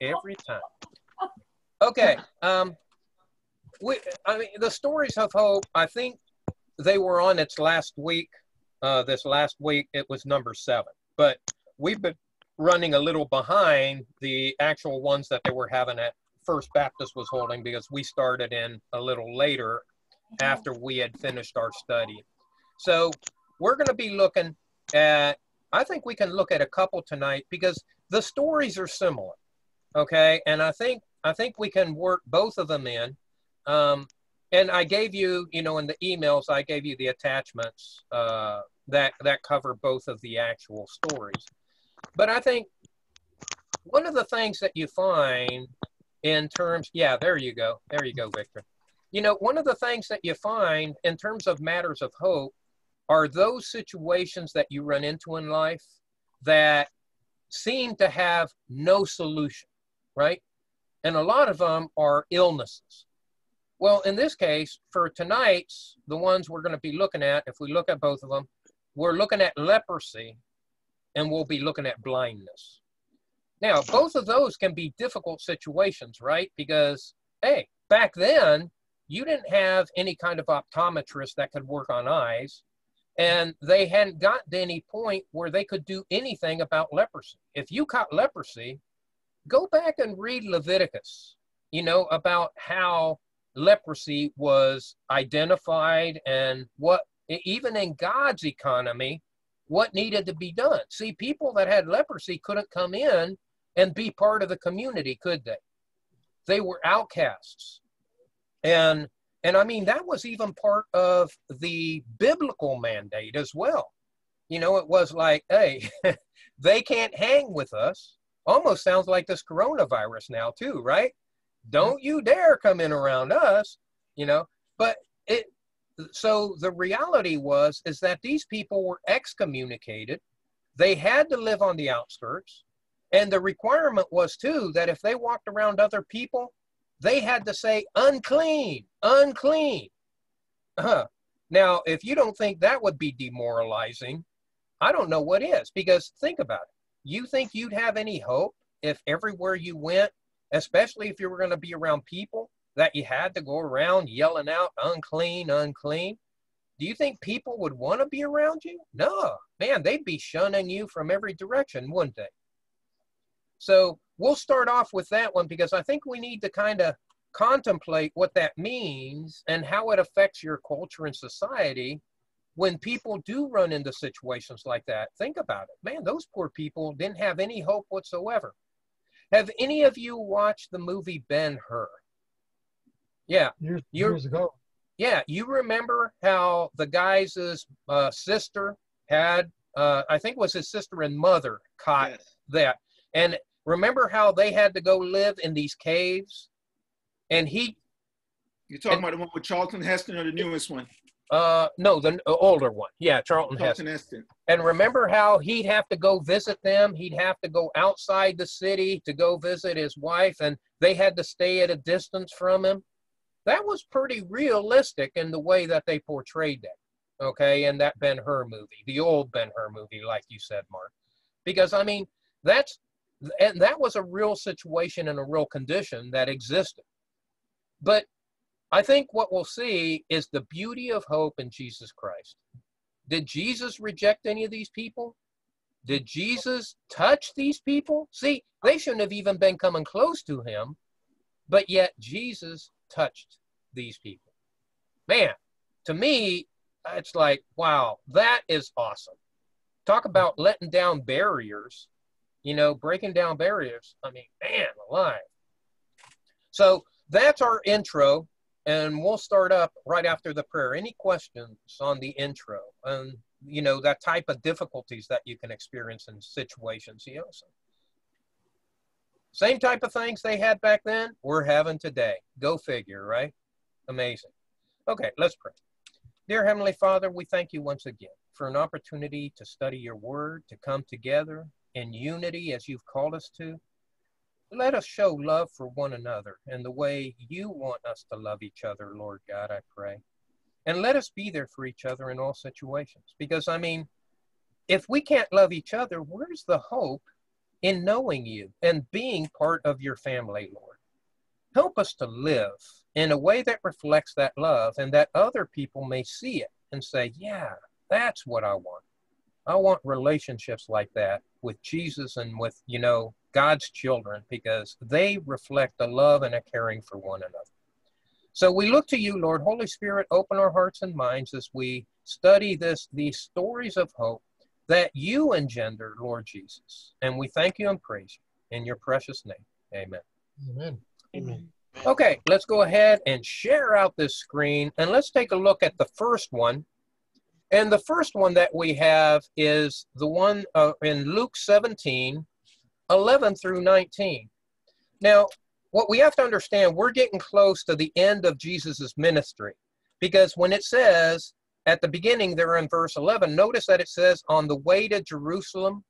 every time. Okay. Um, we, I mean, the stories of hope. I think they were on its last week. Uh, this last week, it was number seven. But we've been running a little behind the actual ones that they were having at First Baptist was holding because we started in a little later after we had finished our study. So we're going to be looking at, I think we can look at a couple tonight because the stories are similar. Okay. And I think, I think we can work both of them in. Um, and I gave you, you know, in the emails, I gave you the attachments uh, that that cover both of the actual stories. But I think one of the things that you find in terms, yeah, there you go, there you go, Victor. You know, one of the things that you find in terms of matters of hope are those situations that you run into in life that seem to have no solution, right? And a lot of them are illnesses. Well, in this case, for tonight's, the ones we're going to be looking at, if we look at both of them, we're looking at leprosy and we'll be looking at blindness. Now, both of those can be difficult situations, right? Because, hey, back then, you didn't have any kind of optometrist that could work on eyes, and they hadn't gotten to any point where they could do anything about leprosy. If you caught leprosy, go back and read Leviticus, you know, about how leprosy was identified and what, even in God's economy, what needed to be done. See, people that had leprosy couldn't come in and be part of the community, could they? They were outcasts and and i mean that was even part of the biblical mandate as well you know it was like hey they can't hang with us almost sounds like this coronavirus now too right don't you dare come in around us you know but it so the reality was is that these people were excommunicated they had to live on the outskirts and the requirement was too that if they walked around other people they had to say unclean, unclean. Uh-huh. Now, if you don't think that would be demoralizing, I don't know what is, because think about it. You think you'd have any hope if everywhere you went, especially if you were going to be around people, that you had to go around yelling out unclean, unclean? Do you think people would want to be around you? No, man, they'd be shunning you from every direction, wouldn't they? So we'll start off with that one because I think we need to kind of contemplate what that means and how it affects your culture and society when people do run into situations like that. Think about it. Man, those poor people didn't have any hope whatsoever. Have any of you watched the movie Ben Hur? Yeah. Years, years ago. Yeah. You remember how the guy's uh, sister had, uh, I think was his sister and mother caught yes. that. And Remember how they had to go live in these caves? And he. You're talking and, about the one with Charlton Heston or the newest one? Uh, no, the uh, older one. Yeah, Charlton, Charlton Heston. Heston. And remember how he'd have to go visit them? He'd have to go outside the city to go visit his wife, and they had to stay at a distance from him. That was pretty realistic in the way that they portrayed that. Okay, in that Ben Hur movie, the old Ben Hur movie, like you said, Mark. Because I mean, that's and that was a real situation and a real condition that existed. But I think what we'll see is the beauty of hope in Jesus Christ. Did Jesus reject any of these people? Did Jesus touch these people? See, they shouldn't have even been coming close to him, but yet Jesus touched these people. Man, to me, it's like, wow, that is awesome. Talk about letting down barriers you know, breaking down barriers. I mean, man, alive. So that's our intro, and we'll start up right after the prayer. Any questions on the intro and you know that type of difficulties that you can experience in situations? You know, so same type of things they had back then, we're having today. Go figure, right? Amazing. Okay, let's pray. Dear Heavenly Father, we thank you once again for an opportunity to study your word, to come together, in unity as you've called us to. Let us show love for one another in the way you want us to love each other, Lord God, I pray. And let us be there for each other in all situations. Because, I mean, if we can't love each other, where's the hope in knowing you and being part of your family, Lord. Help us to live in a way that reflects that love and that other people may see it and say, yeah, that's what I want. I want relationships like that with Jesus and with, you know, God's children because they reflect a love and a caring for one another. So we look to you, Lord. Holy Spirit, open our hearts and minds as we study this, these stories of hope that you engender, Lord Jesus. And we thank you and praise you in your precious name. Amen. Amen. Amen. Okay, let's go ahead and share out this screen and let's take a look at the first one. And the first one that we have is the one uh, in Luke 17, 11 through 19. Now, what we have to understand, we're getting close to the end of Jesus's ministry because when it says at the beginning there in verse 11, notice that it says on the way to Jerusalem.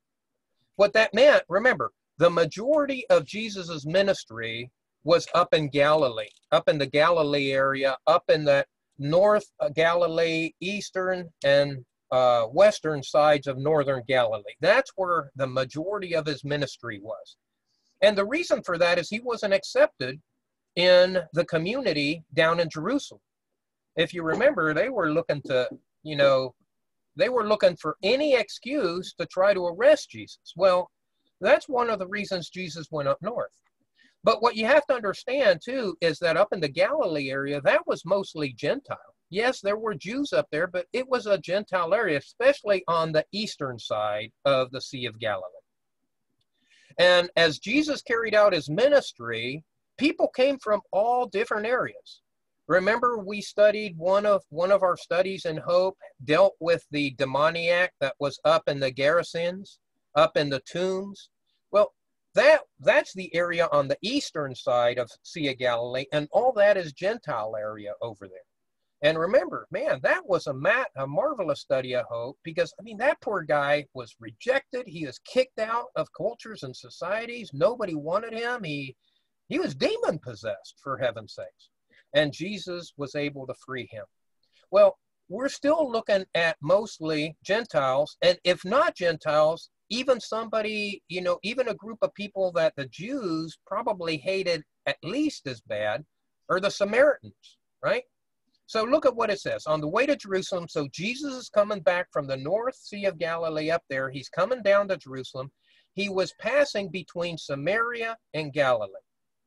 What that meant, remember, the majority of Jesus's ministry was up in Galilee, up in the Galilee area, up in the North Galilee, eastern and uh, western sides of northern Galilee. That's where the majority of his ministry was. And the reason for that is he wasn't accepted in the community down in Jerusalem. If you remember, they were looking to, you know, they were looking for any excuse to try to arrest Jesus. Well, that's one of the reasons Jesus went up north. But what you have to understand too is that up in the Galilee area, that was mostly Gentile. Yes, there were Jews up there, but it was a Gentile area, especially on the eastern side of the Sea of Galilee. And as Jesus carried out his ministry, people came from all different areas. Remember, we studied one of one of our studies in Hope dealt with the demoniac that was up in the Gerasenes, up in the tombs. Well, that that's the area on the eastern side of Sea of Galilee, and all that is Gentile area over there. And remember, man, that was a mat, a marvelous study of hope because I mean that poor guy was rejected. He was kicked out of cultures and societies. Nobody wanted him. He he was demon possessed for heaven's sakes. And Jesus was able to free him. Well, we're still looking at mostly Gentiles, and if not Gentiles, even somebody, you know, even a group of people that the Jews probably hated at least as bad are the Samaritans, right? So look at what it says. On the way to Jerusalem, so Jesus is coming back from the North Sea of Galilee up there. He's coming down to Jerusalem. He was passing between Samaria and Galilee.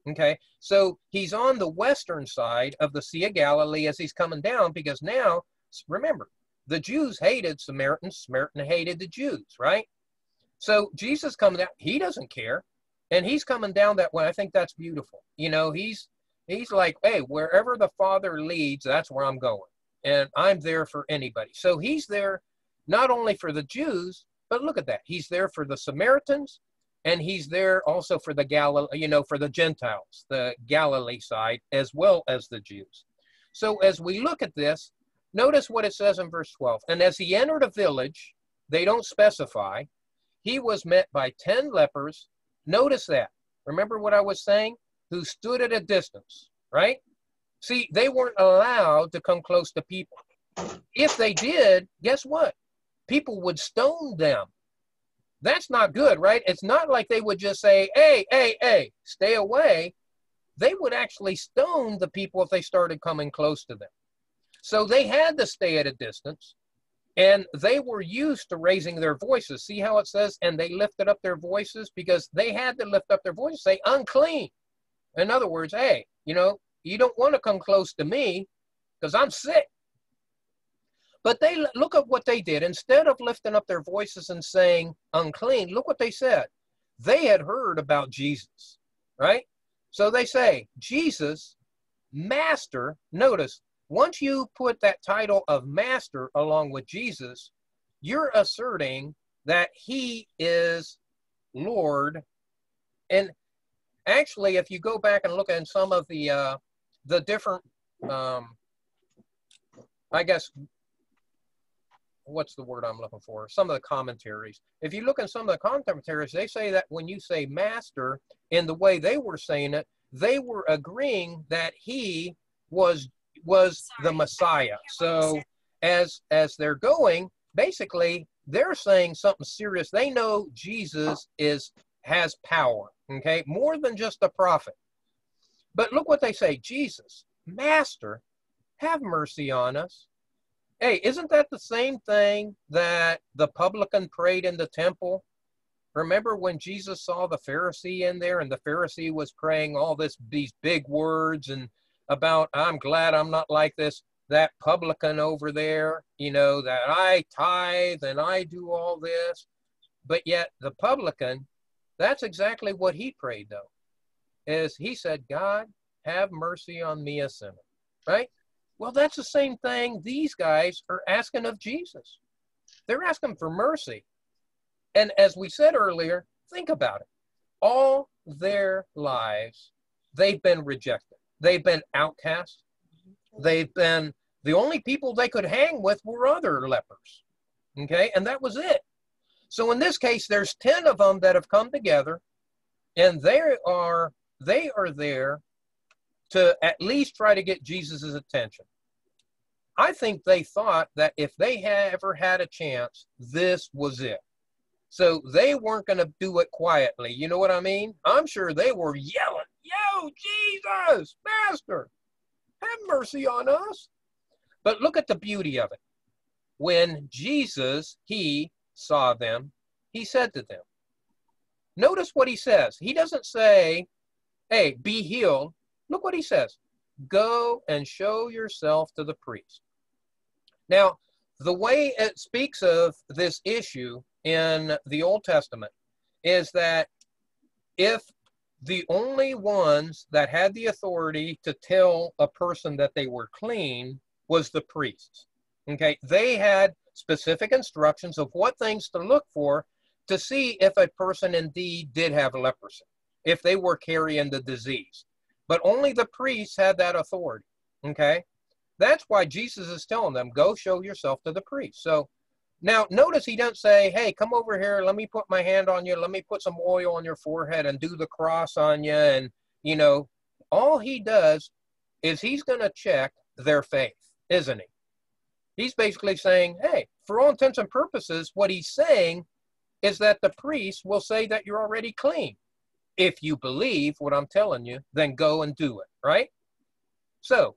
Okay, so he's on the western side of the Sea of Galilee as he's coming down because now, remember, the Jews hated Samaritans, Samaritan hated the Jews, right? So Jesus coming down, he doesn't care. And he's coming down that way. I think that's beautiful. You know, he's He's like, hey, wherever the Father leads, that's where I'm going. And I'm there for anybody. So he's there not only for the Jews, but look at that. He's there for the Samaritans and he's there also for the Galilee, you know, for the Gentiles, the Galilee side, as well as the Jews. So as we look at this, notice what it says in verse 12. And as he entered a village, they don't specify, he was met by 10 lepers. Notice that. Remember what I was saying? Who stood at a distance, right? See, they weren't allowed to come close to people. If they did, guess what? People would stone them. That's not good, right? It's not like they would just say, hey, hey, hey, stay away. They would actually stone the people if they started coming close to them. So they had to stay at a distance and they were used to raising their voices. See how it says, and they lifted up their voices because they had to lift up their voices, say, unclean. In other words, hey, you know, you don't want to come close to me because I'm sick. But they look at what they did. Instead of lifting up their voices and saying unclean, look what they said. They had heard about Jesus, right? So they say, Jesus, Master. Notice, once you put that title of Master along with Jesus, you're asserting that he is Lord. And actually, if you go back and look at some of the uh, the different, um, I guess, what's the word I'm looking for? Some of the commentaries. If you look at some of the commentaries, they say that when you say master, in the way they were saying it, they were agreeing that he was was Sorry, the Messiah. So as as they're going, basically they're saying something serious. They know Jesus is has power, okay? More than just a prophet. But look what they say Jesus, Master, have mercy on us. Hey, isn't that the same thing that the publican prayed in the temple? Remember when Jesus saw the Pharisee in there and the Pharisee was praying all this these big words and about I'm glad I'm not like this that publican over there, you know, that I tithe and I do all this. But yet the publican, that's exactly what he prayed though. Is he said, God, have mercy on me a sinner. Right? Well, that's the same thing these guys are asking of Jesus. They're asking for mercy. And as we said earlier, think about it. All their lives, they've been rejected. They've been outcast. They've been the only people they could hang with were other lepers. Okay, and that was it. So in this case, there's 10 of them that have come together, and they are they are there to at least try to get Jesus's attention. I think they thought that if they ever had a chance, this was it. So they weren't going to do it quietly. You know what I mean? I'm sure they were yelling, Yo, Jesus, Master, have mercy on us. But look at the beauty of it. When Jesus, he saw them, he said to them, Notice what he says. He doesn't say, Hey, be healed. Look what he says Go and show yourself to the priest. Now, the way it speaks of this issue in the Old Testament is that if the only ones that had the authority to tell a person that they were clean was the priests. Okay, they had specific instructions of what things to look for to see if a person indeed did have leprosy, if they were carrying the disease. But only the priests had that authority. Okay, that's why Jesus is telling them, go show yourself to the priest. So now notice he doesn't say, hey, come over here, let me put my hand on you, let me put some oil on your forehead and do the cross on you. And, you know, all he does is he's going to check their faith isn't he? He's basically saying, hey, for all intents and purposes, what he's saying is that the priest will say that you're already clean. If you believe what I'm telling you, then go and do it, right? So,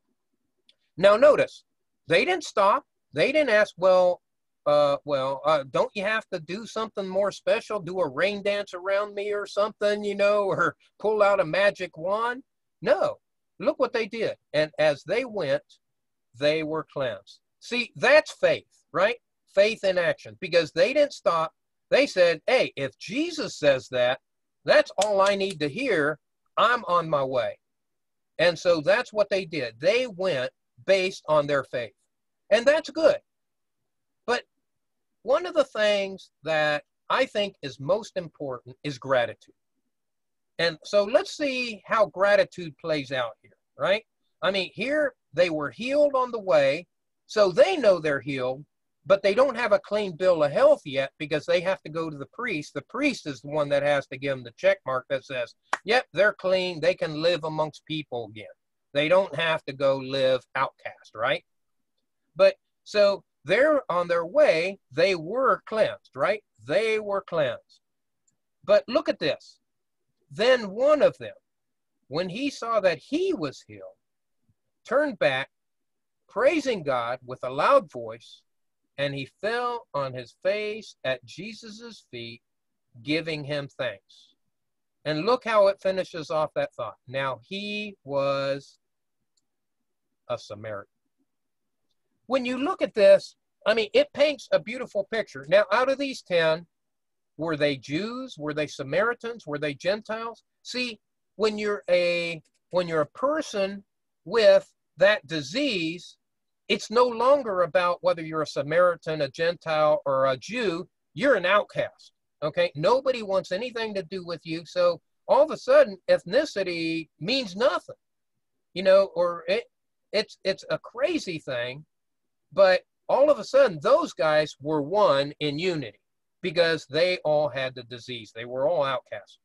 now notice, they didn't stop. They didn't ask, well, uh, well, uh, don't you have to do something more special? Do a rain dance around me or something, you know, or pull out a magic wand? No. Look what they did. And as they went, they were cleansed. See, that's faith, right? Faith in action because they didn't stop. They said, hey, if Jesus says that, that's all I need to hear. I'm on my way. And so that's what they did. They went based on their faith. And that's good. But one of the things that I think is most important is gratitude. And so let's see how gratitude plays out here, right? I mean, here they were healed on the way, so they know they're healed, but they don't have a clean bill of health yet because they have to go to the priest. The priest is the one that has to give them the check mark that says, yep, they're clean. They can live amongst people again. They don't have to go live outcast, right? But so they're on their way. They were cleansed, right? They were cleansed. But look at this. Then one of them, when he saw that he was healed, turned back, praising God with a loud voice, and he fell on his face at Jesus' feet, giving him thanks. And look how it finishes off that thought. Now he was a Samaritan. When you look at this, I mean, it paints a beautiful picture. Now, out of these 10, were they Jews? Were they Samaritans? Were they Gentiles? See, when you're a when you're a person with that disease, it's no longer about whether you're a Samaritan, a Gentile, or a Jew. You're an outcast. Okay. Nobody wants anything to do with you. So all of a sudden, ethnicity means nothing. You know, or it it's it's a crazy thing, but all of a sudden those guys were one in unity because they all had the disease. They were all outcasts.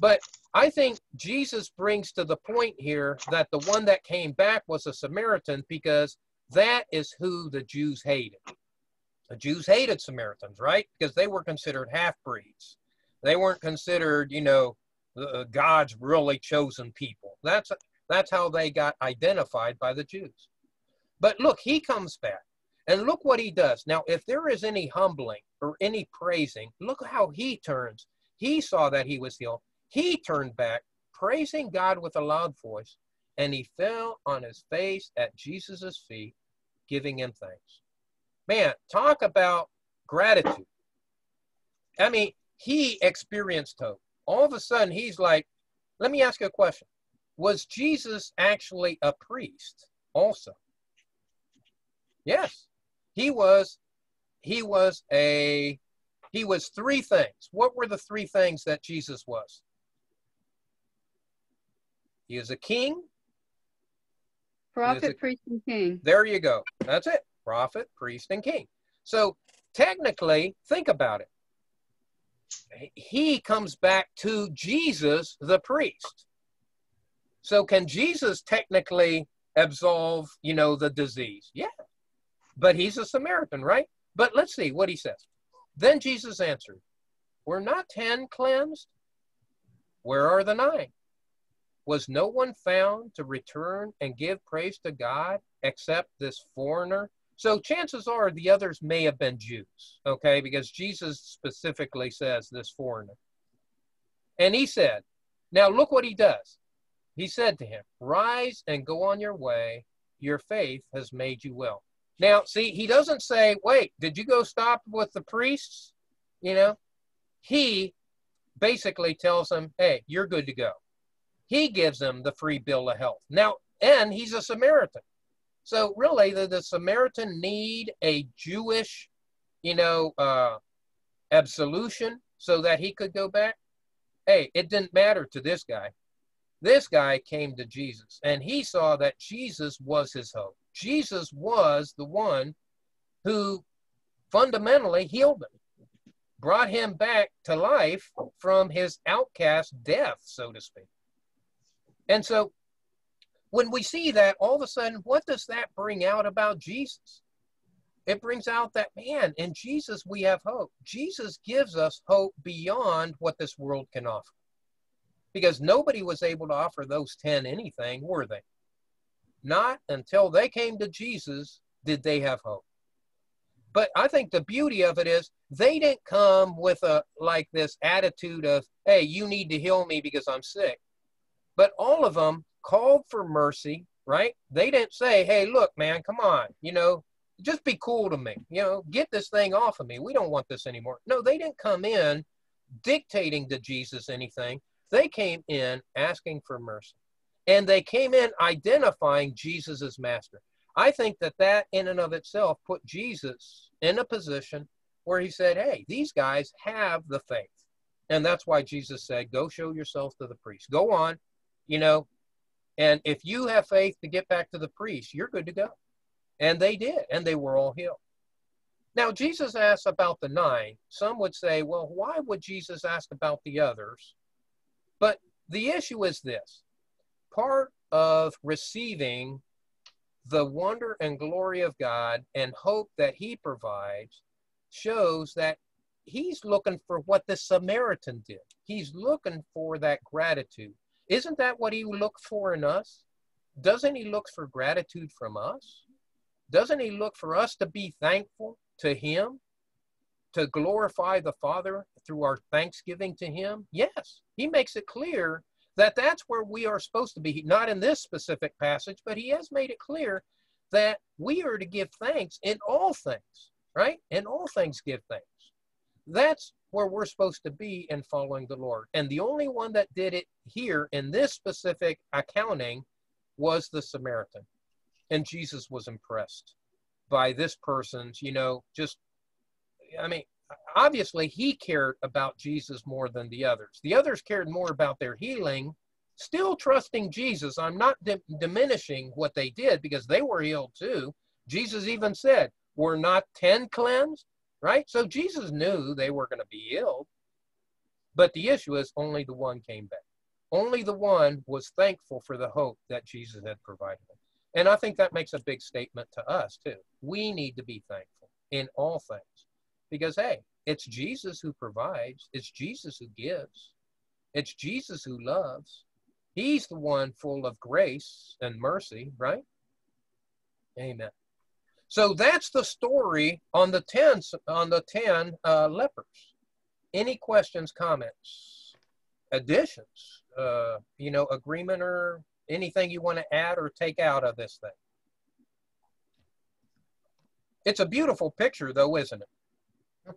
But I think Jesus brings to the point here that the one that came back was a Samaritan because that is who the Jews hated. The Jews hated Samaritans, right? Because they were considered half breeds. They weren't considered, you know, uh, God's really chosen people. That's that's how they got identified by the Jews. But look, he comes back. And look what he does. Now, if there is any humbling or any praising, look how he turns. He saw that he was healed. He turned back, praising God with a loud voice, and he fell on his face at Jesus' feet, giving him thanks. Man, talk about gratitude. I mean, he experienced hope. All of a sudden, he's like, let me ask you a question. Was Jesus actually a priest also? Yes. He was he was a he was three things. What were the three things that Jesus was? He is a king. Prophet, a, priest, and king. There you go. That's it. Prophet, priest, and king. So technically, think about it. He comes back to Jesus, the priest. So can Jesus technically absolve, you know, the disease? Yeah. But he's a Samaritan, right? But let's see what he says. Then Jesus answered, Were not ten cleansed? Where are the nine? Was no one found to return and give praise to God except this foreigner? So chances are the others may have been Jews, okay, because Jesus specifically says this foreigner. And he said, Now look what he does. He said to him, Rise and go on your way. Your faith has made you well. Now, see, he doesn't say, wait, did you go stop with the priests? You know, he basically tells them, hey, you're good to go. He gives them the free bill of health. Now, and he's a Samaritan. So really, the, the Samaritan need a Jewish, you know, uh, absolution so that he could go back. Hey, it didn't matter to this guy. This guy came to Jesus and he saw that Jesus was his hope. Jesus was the one who fundamentally healed him, brought him back to life from his outcast death, so to speak. And so when we see that, all of a sudden, what does that bring out about Jesus? It brings out that, man, in Jesus we have hope. Jesus gives us hope beyond what this world can offer. Because nobody was able to offer those 10 anything, were they? Not until they came to Jesus did they have hope. But I think the beauty of it is they didn't come with a like this attitude of, hey, you need to heal me because I'm sick. But all of them called for mercy, right? They didn't say, hey, look, man, come on, you know, just be cool to me, you know, get this thing off of me. We don't want this anymore. No, they didn't come in dictating to Jesus anything. They came in asking for mercy and they came in identifying Jesus as master. I think that that in and of itself put Jesus in a position where he said, Hey, these guys have the faith. And that's why Jesus said, Go show yourself to the priest. Go on, you know, and if you have faith to get back to the priest, you're good to go. And they did, and they were all healed. Now, Jesus asked about the nine. Some would say, well, why would Jesus ask about the others? But the issue is this part of receiving the wonder and glory of God and hope that He provides shows that He's looking for what the Samaritan did. He's looking for that gratitude. Isn't that what He looked for in us? Doesn't He look for gratitude from us? Doesn't He look for us to be thankful to Him? To glorify the Father through our thanksgiving to Him? Yes, He makes it clear that that's where we are supposed to be. Not in this specific passage, but he has made it clear that we are to give thanks in all things, right? In all things, give thanks. That's where we're supposed to be in following the Lord. And the only one that did it here in this specific accounting was the Samaritan. And Jesus was impressed by this person's, you know, just, I mean, obviously he cared about Jesus more than the others. The others cared more about their healing, still trusting Jesus. I'm not di- diminishing what they did because they were healed too. Jesus even said, Were not 10 cleansed? Right? So Jesus knew they were going to be healed. But the issue is only the one came back. Only the one was thankful for the hope that Jesus had provided Him. And I think that makes a big statement to us too. We need to be thankful in all things because, hey, it's Jesus who provides, it's Jesus who gives, it's Jesus who loves. He's the one full of grace and mercy, right? Amen. So that's the story on the ten on the ten uh, lepers. Any questions, comments, additions? Uh, you know, agreement or anything you want to add or take out of this thing? It's a beautiful picture, though, isn't it?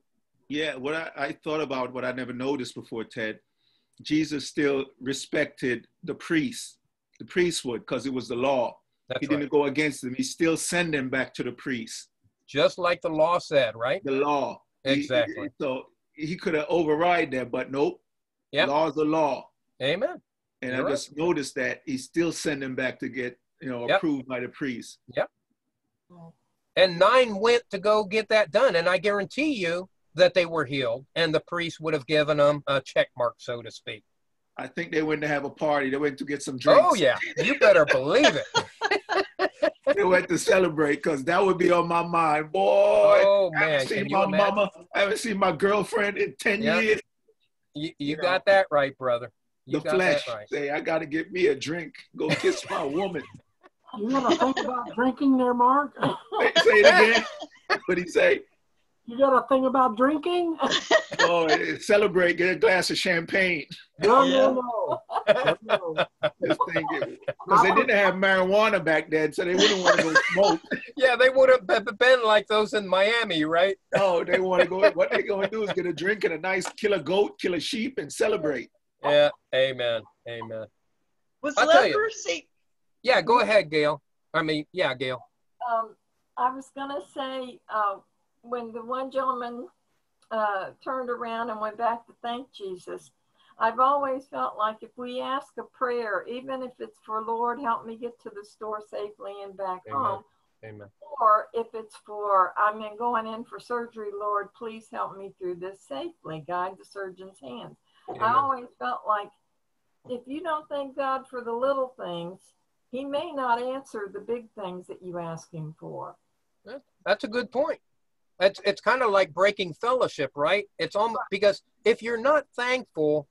Yeah, what I, I thought about what I never noticed before, Ted. Jesus still respected the priests, the priesthood, because it was the law. That's he didn't go against them. He still sent them back to the priest. Just like the law said, right? The law. He- Exactly. so he could have override that, but nope. Yep. Law is the law. Amen. And You're I just noticed that he still sent them back to get, you know, Yep. approved by the priest. Yep. And nine went to go get that done. And I guarantee you that they were healed, and the priest would have given them a check mark, so to speak. I think they went to have a party. They went to get some drinks. Oh, yeah. You better believe it. They went to celebrate because that would be on my mind. Boy, Oh, I man. haven't seen my imagine? mama. I haven't seen my girlfriend in 10 Yeah. years. You, you know, got that right, brother. You the got flesh. that right. Say, I got to get me a drink. Go kiss my woman. You got to think about drinking there, Mark. Say, say it again. What he say? You got a thing about drinking. Oh, celebrate. Get a glass of champagne. No, no, no. no. Just. Because they didn't have marijuana back then, so they wouldn't want to go smoke. Yeah, they would have been like those in Miami, right? Oh, they want to go. What they're going to do is get a drink and a nice kill a goat, kill a sheep, and celebrate. Yeah. Amen. Amen. Was I'll leprosy? Yeah, go ahead, Gail. I mean, yeah, Gail. Um, I was gonna say, uh, when the one gentleman uh, turned around and went back to thank Jesus, I've always felt like if we ask a prayer, even if it's for Lord, help me get to the store safely and back Amen. home, Amen. or if it's for I'm in going in for surgery, Lord, please help me through this safely. Guide the surgeon's hands. I always felt like if you don't thank God for the little things, He may not answer the big things that you ask Him for. That's a good point. It's it's kind of like breaking fellowship, right? It's almost because if you're not thankful,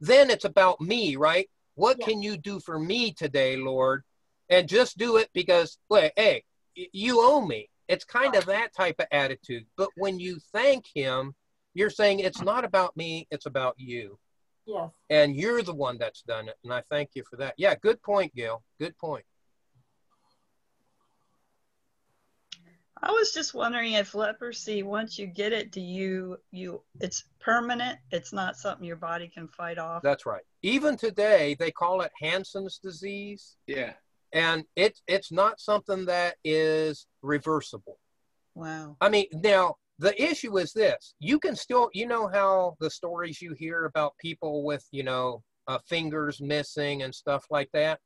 then it's about me, right? What Yeah. can you do for me today, Lord? And just do it because, wait, hey, you owe me. It's kind of that type of attitude. But when you thank Him, you're saying it's not about me, it's about you. Yes. And you're the one that's done it. And I thank you for that. Yeah, good point, Gail. Good point. I was just wondering if leprosy, once you get it, do you you it's permanent? It's not something your body can fight off. That's right. Even today, they call it Hansen's disease. Yeah. and it's it's not something that is reversible. Wow. I mean, now the issue is this: you can still, you know, how the stories you hear about people with, you know, uh, fingers missing and stuff like that.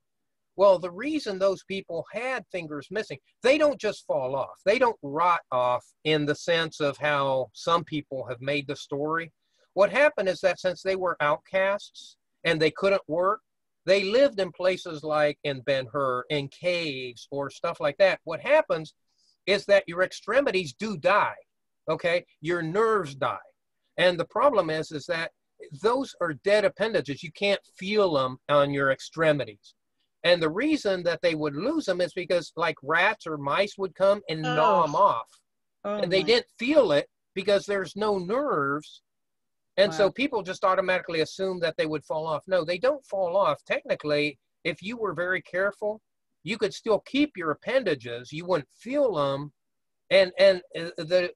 Well, the reason those people had fingers missing, they don't just fall off. They don't rot off in the sense of how some people have made the story. What happened is that since they were outcasts and they couldn't work, they lived in places like in Ben Hur, in caves or stuff like that. What happens is that your extremities do die. Okay, your nerves die, and the problem is is that those are dead appendages. You can't feel them on your extremities. And the reason that they would lose them is because, like rats or mice would come and gnaw Oh. them off. Oh and they my- didn't feel it because there's no nerves. And so people just automatically assume that they would fall off. No they don't fall off. Technically if you were very careful you could still keep your appendages. You wouldn't feel them and and uh, the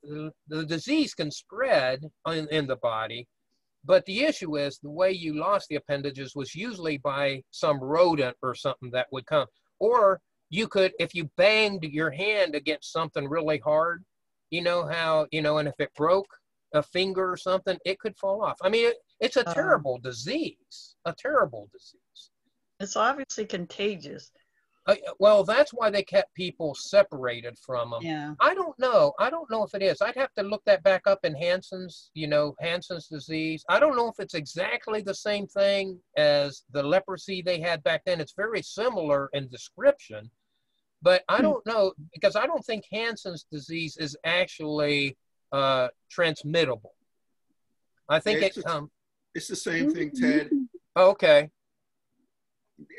the disease can spread in, in the body but the issue is the way you lost the appendages was usually by some rodent or something that would come or you could if you banged your hand against something really hard you know how you know and if it broke a finger or something it could fall off i mean it, it's a Oh. terrible disease a terrible disease It's obviously contagious. Uh, well that's why they kept people separated from them Yeah. I don't know. I don't know if it is. I'd have to look that back up in Hansen's, you know, Hansen's disease. I don't know if it's exactly the same thing as the leprosy they had back then. It's very similar in description, but I Hmm. don't know because I don't think Hansen's disease is actually uh, transmittable. I think Yeah, it. it's- Um, It's the same thing, Ted. oh, okay.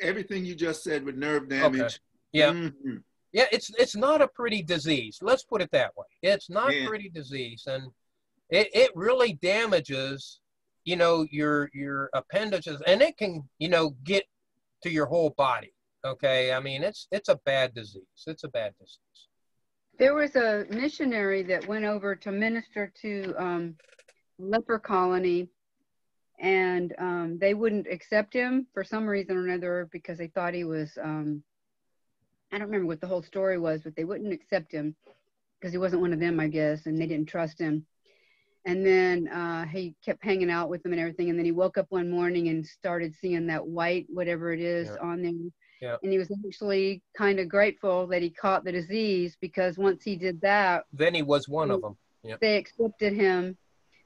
Everything you just said with nerve damage. Yeah. Mhm. Yeah, it's it's not a pretty disease. Let's put it that way. It's not Yeah. a pretty disease, and it, it really damages, you know, your your appendages, and it can, you know, get to your whole body. Okay, I mean, it's it's a bad disease. It's a bad disease. There was a missionary that went over to minister to um, leper colony, and um, they wouldn't accept him for some reason or another because they thought he was. Um, I don't remember what the whole story was, but they wouldn't accept him because he wasn't one of them, I guess, and they didn't trust him. And then uh, he kept hanging out with them and everything. And then he woke up one morning and started seeing that white, whatever it is, Yeah. on there. Yeah. And he was actually kind of grateful that he caught the disease because once he did that, Then he was one of them. yeah. they accepted him.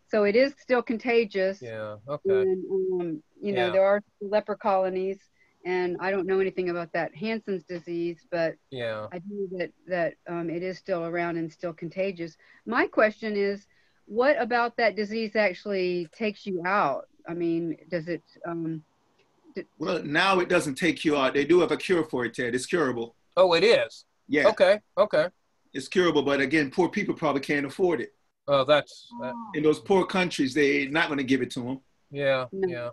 So it is still contagious. Yeah. Okay. And, um, you know, Yeah. there are leper colonies, and I don't know anything about that Hansen's disease, but Yeah. I do that that um, it is still around and still contagious. My question is, what about that disease actually takes you out? I mean, does it? Um, Well, now it doesn't take you out. They do have a cure for it, Ted. It's curable. Oh, it is. Yeah, Okay. Okay. it's curable. But again, poor people probably can't afford it. Oh, that's that, In those poor countries, they're not going to give it to them. yeah. No. Yeah.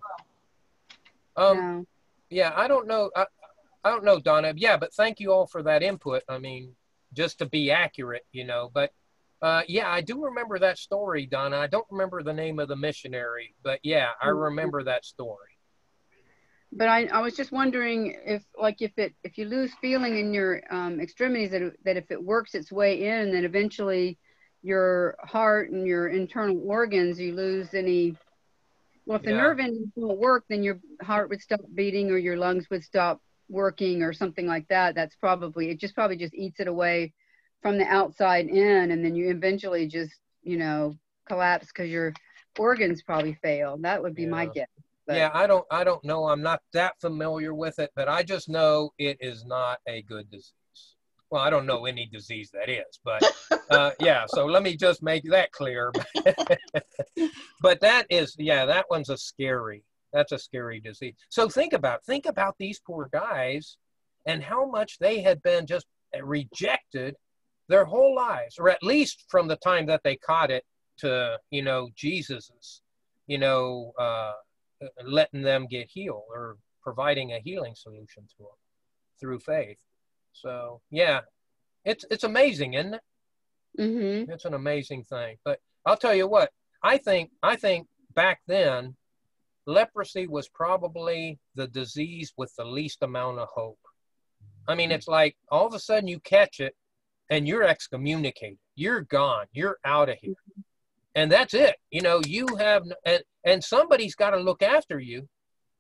Um. no. yeah i don't know I, I don't know donna yeah but thank you all for that input i mean just to be accurate you know but uh, yeah i do remember that story donna i don't remember the name of the missionary but yeah i remember that story But I, I was just wondering if, like, if it if you lose feeling in your um, extremities, that that if it works its way in, then eventually your heart and your internal organs, you lose any. Well, if the Yeah. nerve endings don't work, then your heart would stop beating, or your lungs would stop working, or something like that. That's probably it. Just probably just eats it away from the outside in, and then you eventually just you know collapse because your organs probably fail. That would be my guess. But- yeah i don't i don't know i'm not that familiar with it but i just know it is not a good disease well i don't know any disease that is but uh, yeah so let me just make that clear. But that is yeah that one's a scary that's a scary disease. So think about think about these poor guys and how much they had been just rejected their whole lives or at least from the time that they caught it to you know jesus's you know uh, letting them get healed or providing a healing solution to them through faith so yeah it's it's amazing isn't it Mm-hmm. it's an amazing thing. But I'll tell you what, I think I think back then leprosy was probably the disease with the least amount of hope. I mean, it's like all of a sudden you catch it and you're excommunicated. You're gone. You're out of here. And that's it. You know, you have and and somebody's got to look after you.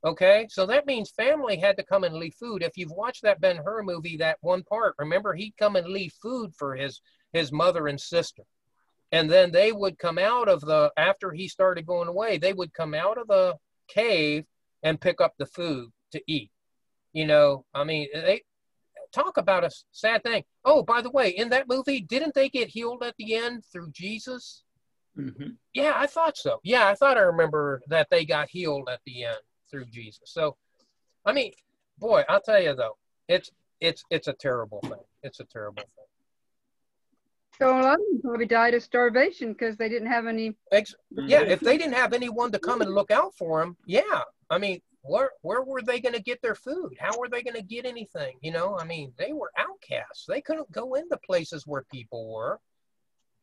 Okay? So that means family had to come and leave food. If you've watched that Ben Hur movie that one part, remember he'd come and leave food for his his mother and sister. And then they would come out of the, after he started going away, they would come out of the cave and pick up the food to eat. You know, I mean, they talk about a sad thing. Oh, by the way, in that movie, didn't they get healed at the end through Jesus? hmm Yeah, I thought so. Yeah, I thought I remember that they got healed at the end through Jesus. So, I mean, boy, I'll tell you though, it's it's it's a terrible thing. It's a terrible thing. So a lot of them probably died of starvation because they didn't have any. Ex- yeah, if they mm-hmm. didn't have anyone to come and look out for them, yeah. I mean, where where were they going to get their food? How were they going to get anything? You know, I mean, they were outcasts. They couldn't go into places where people were.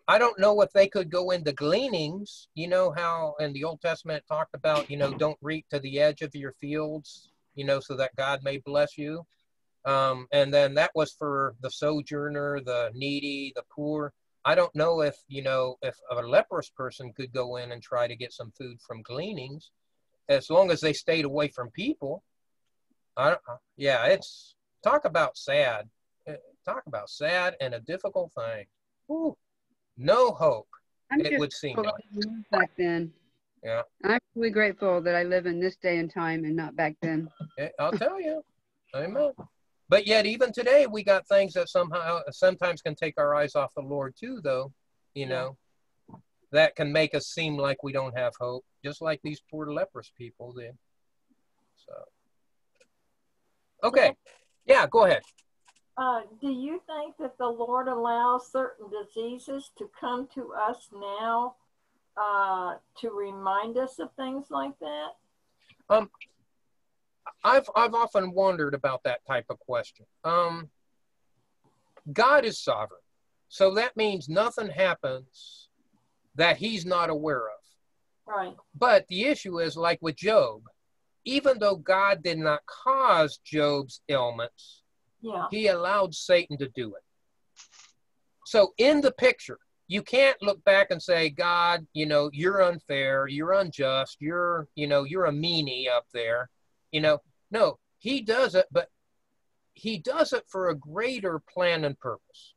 I don't know if they could go into gleanings. You know how in the Old Testament it talked about, you know, don't reap to the edge of your fields, you know, so that God may bless you. Um, and then that was for the sojourner, the needy, the poor. I don't know if you know if a leprous person could go in and try to get some food from gleanings, as long as they stayed away from people. I don't, yeah, it's talk about sad. Eh, Talk about sad and a difficult thing. No hope. I'm It would seem like. that I lived back then. Yeah. I'm really grateful that I live in this day and time and not back then. I'll tell you, amen. But yet, even today, we got things that somehow sometimes can take our eyes off the Lord too. Though, you know, that can make us seem like we don't have hope, just like these poor leprous people did. So, okay, yeah, go ahead. Uh, do you think that the Lord allows certain diseases to come to us now uh, to remind us of things like that? Um, I've I've often wondered about that type of question. Um, God is sovereign, so that means nothing happens that He's not aware of. Right. But the issue is like with Job, even though God did not cause Job's ailments, He allowed Satan to do it. So in the picture, you can't look back and say, God, you know, you're unfair, you're unjust, you're, you know, you're a meanie up there. You know, no, he does it, but he does it for a greater plan and purpose.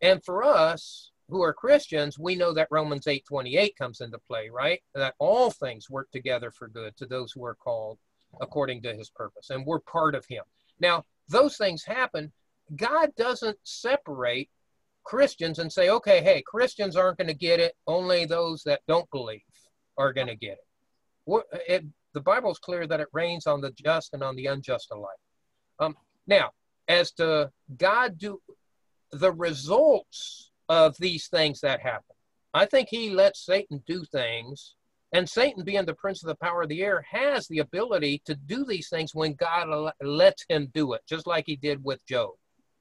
And for us who are Christians, we know that Romans 8:28 comes into play, right? That all things work together for good to those who are called according to his purpose. And we're part of him. Now, those things happen. God doesn't separate Christians and say, okay, hey, Christians aren't going to get it. Only those that don't believe are going to get it. What, it. The Bible's clear that it rains on the just and on the unjust alike. Um, now, as to God do the results of these things that happen, I think He lets Satan do things, and Satan, being the prince of the power of the air, has the ability to do these things when God lets him do it, just like He did with Job.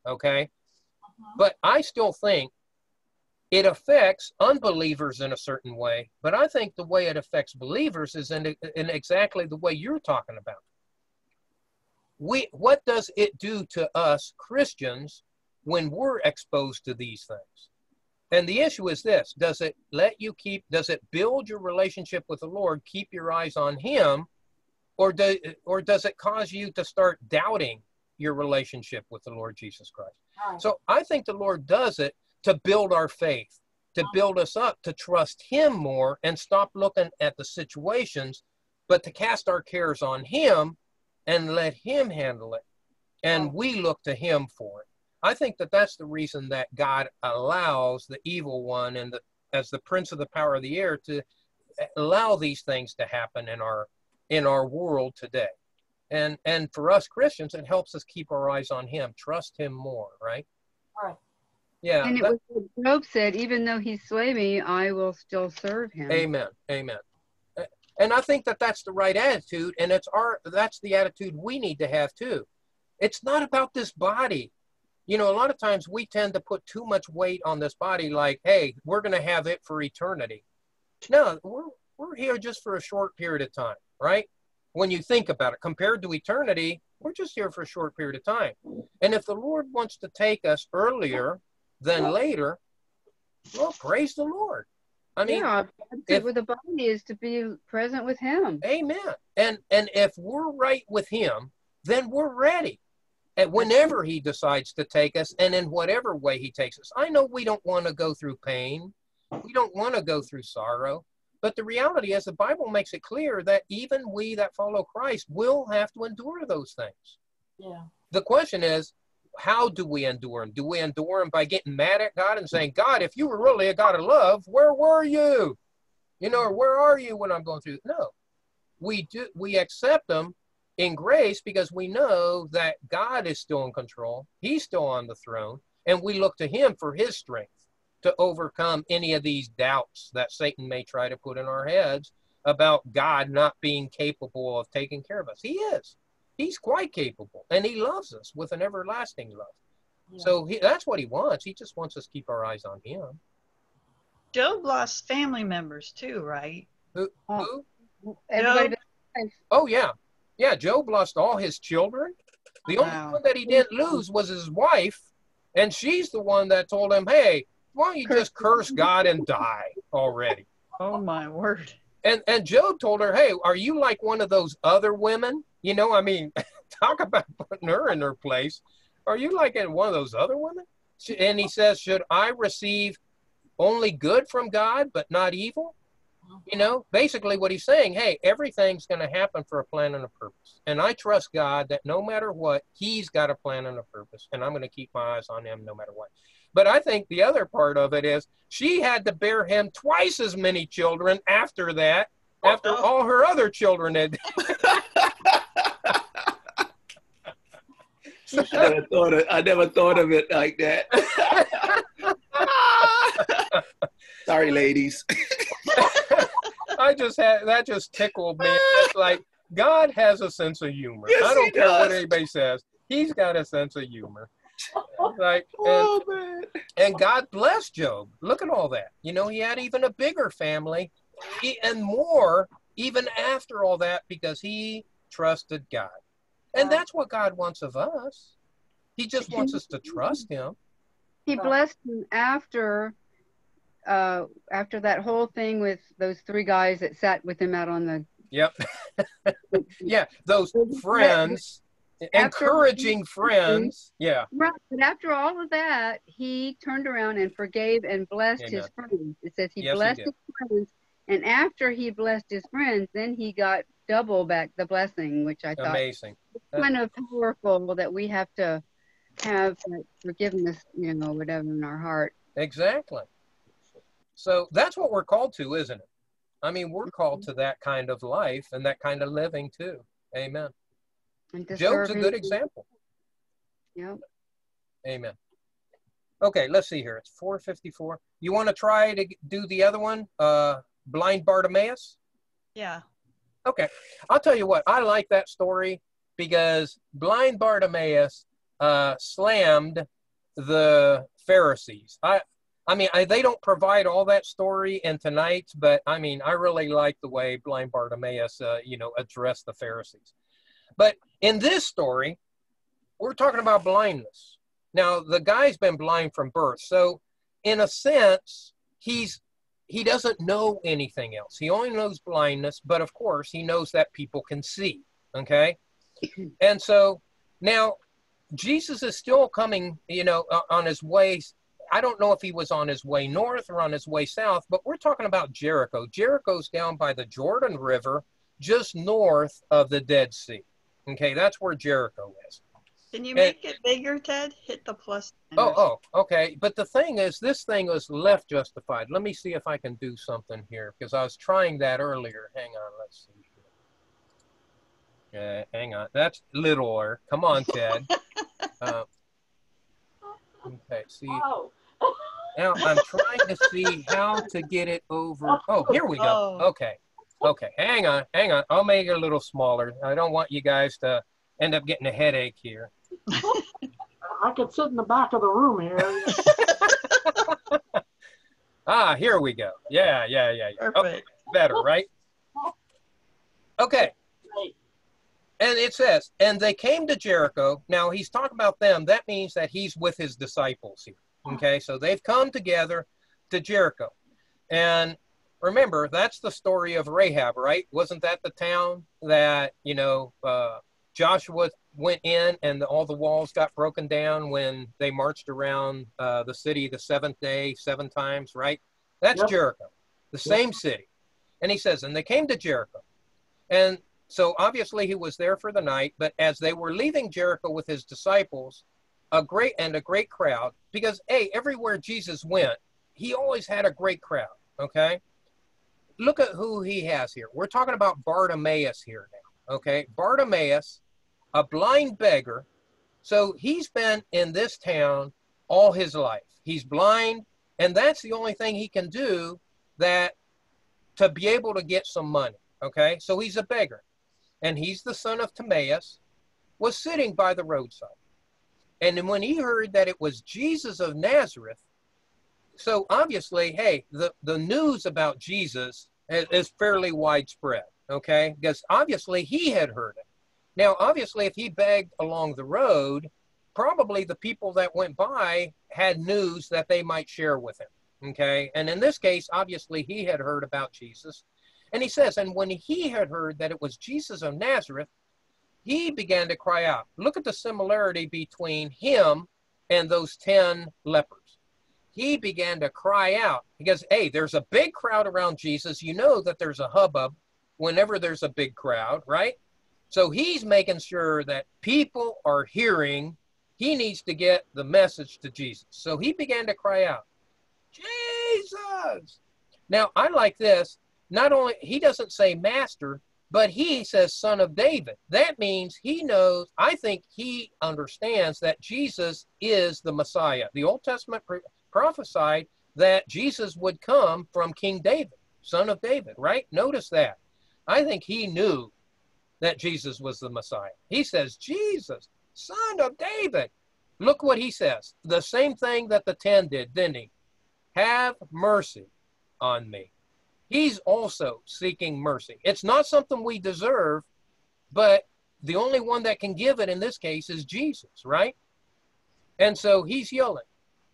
Okay, uh-huh. but I still think it affects unbelievers in a certain way. But I think the way it affects believers is in, in exactly the way you're talking about. We, what does it do to us Christians when we're exposed to these things? And the issue is this does it let you keep, does it build your relationship with the Lord, keep your eyes on Him, or, do, or does it cause you to start doubting your relationship with the Lord Jesus Christ? Right. So I think the Lord does it to build our faith, to build us up, to trust Him more and stop looking at the situations, but to cast our cares on Him and let Him handle it. And we look to Him for it. I think that that's the reason that God allows the evil one and the, as the prince of the power of the air to allow these things to happen in our in our world today. And and for us Christians, it helps us keep our eyes on Him, trust Him more, right? Right. Yeah. And it that- was what Job said, even though he slay me, I will still serve him. Amen. Amen. And I think that that's the right attitude, and it's our that's the attitude we need to have too. It's not about this body. You know, a lot of times we tend to put too much weight on this body, like, hey, we're going to have it for eternity. No, we're we're here just for a short period of time, right? When you think about it, compared to eternity, we're just here for a short period of time. And if the Lord wants to take us earlier than later, well, praise the Lord. I mean, yeah, if- with the body is to be present with him. Amen. And and if we're right with him, then we're ready. And whenever he decides to take us and in whatever way he takes us. I know we don't want to go through pain. We don't want to go through sorrow. But the reality is the Bible makes it clear that even we that follow Christ will have to endure those things. Yeah. The question is, how do we endure them? Do we endure them by getting mad at God and saying, God, if you were really a God of love, where were you? You know, or where are you when I'm going through? No. We do we accept them in grace because we know that God is still in control. He's still on the throne, and we look to him for his strength to overcome any of these doubts that Satan may try to put in our heads about God not being capable of taking care of us. He is. He's quite capable, and he loves us with an everlasting love. Yeah. So he, that's what he wants. He just wants us to keep our eyes on him. Job lost family members too, right? Who? Oh. who? Everybody Job- Oh yeah, yeah. Job lost all his children. The only one that he didn't lose was his wife, and she's the one that told him, "Hey, why don't you just curse God and die already?" Oh my word. And and Job told her, "Hey, are you like one of those other women? You know, I mean, talk about putting her in her place. Are you like in one of those other women?" She- And he says, "Should I receive only good from God, but not evil?" Mm-hmm. You know, basically what he's saying, hey, everything's going to happen for a plan and a purpose. And I trust God that no matter what, he's got a plan and a purpose. And I'm going to keep my eyes on him no matter what. But I think the other part of it is she had to bear him twice as many children after that, after uh-huh. all her other children had. I never thought of, I never thought of it like that. Sorry, ladies. I just had that just tickled me. It's like God has a sense of humor. Yes, I don't care what anybody says. He's got a sense of humor. Like oh, and, oh and God bless Job. Look at all that. You know, he had even a bigger family he, and more even after all that because he trusted God. And Wow. that's what God wants of us. He just wants us to trust him. He blessed him after uh after that whole thing with those three guys that sat with him out on the Yep. yeah, those After- friends, encouraging friends. Yeah. right but after all of that he turned around and forgave and blessed his friends it says he Yes, blessed did. his friends and after he blessed his friends then he got double back the blessing which i thought Amazing. kind of powerful that we have to have forgiveness you know whatever in our heart Exactly. So that's what we're called to, isn't it? I mean, we're called to that kind of life and that kind of living too. Amen. and Job's a good example. Yep. Amen. Okay, let's see here. It's 454. You want to try to do the other one? Uh, blind Bartimaeus? Yeah. Okay. I'll tell you what, I like that story because blind Bartimaeus uh, slammed the Pharisees. I, I mean, I, they don't provide all that story in tonight's, but I mean, I really like the way blind Bartimaeus, uh, you know, addressed the Pharisees. But in this story, we're talking about blindness. Now, the guy's been blind from birth, so in a sense, he's he doesn't know anything else. He only knows blindness, but of course, he knows that people can see. Okay, and so now Jesus is still coming, you know, on his way. I don't know if he was on his way north or on his way south, but we're talking about Jericho. Jericho's down by the Jordan River, just north of the Dead Sea. Okay, that's where Jericho is. Can you And- make it bigger, Ted? Hit the plus. Oh, oh, okay. But the thing is, this thing was left justified. Let me see if I can do something here because I was trying that earlier. Hang on, let's see. Uh, hang on. That's littler. Come on, Ted. uh, okay, see. Oh, Now I'm trying to see how to get it over. Oh, here we go. Oh. Okay. Okay. Hang on. Hang on. I'll make it a little smaller. I don't want you guys to end up getting a headache here. I could sit in the back of the room here. Ah, here we go. Yeah, yeah, yeah, yeah. Okay, better, right? Okay. And it says, and they came to Jericho. Now he's talking about them. That means that he's with his disciples here. Okay, so they've come together to Jericho. And remember, that's the story of Rahab, right? Wasn't that the town that, you know, uh, Joshua went in and the, all the walls got broken down when they marched around uh, the city the seventh day, seven times, right? That's Yep. Jericho, the same city. And he says, and they came to Jericho. And so obviously he was there for the night, but as they were leaving Jericho with his disciples, a great and a great crowd, because a everywhere Jesus went, he always had a great crowd. Okay. Look at who he has here. We're talking about Bartimaeus here now. Okay. Bartimaeus, a blind beggar. So he's been in this town all his life. He's blind, and that's the only thing he can do that to be able to get some money. Okay. So he's a beggar. And he's the son of Timaeus, was sitting by the roadside. And then when he heard that it was Jesus of Nazareth, so obviously, hey, the, the news about Jesus is, is fairly widespread, okay? Because obviously he had heard it. Now, obviously, if he begged along the road, probably the people that went by had news that they might share with him, okay? And in this case, obviously, he had heard about Jesus. And he says, and when he had heard that it was Jesus of Nazareth, he began to cry out. Look at the similarity between him and those 10 lepers. He began to cry out because, hey, there's a big crowd around Jesus. You know that there's a hubbub whenever there's a big crowd, right? So he's making sure that people are hearing he needs to get the message to Jesus. So he began to cry out, Jesus. Now, I like this. Not only, he doesn't say master, but he says son of David. That means he knows, I think he understands that Jesus is the Messiah. The Old Testament prophesied that Jesus would come from King David, son of David, right? Notice that. I think he knew that Jesus was the Messiah. He says, Jesus, son of David. Look what he says. The same thing that the 10 did, didn't he? Have mercy on me. He's also seeking mercy. It's not something we deserve, but the only one that can give it in this case is Jesus, right? And so he's yelling.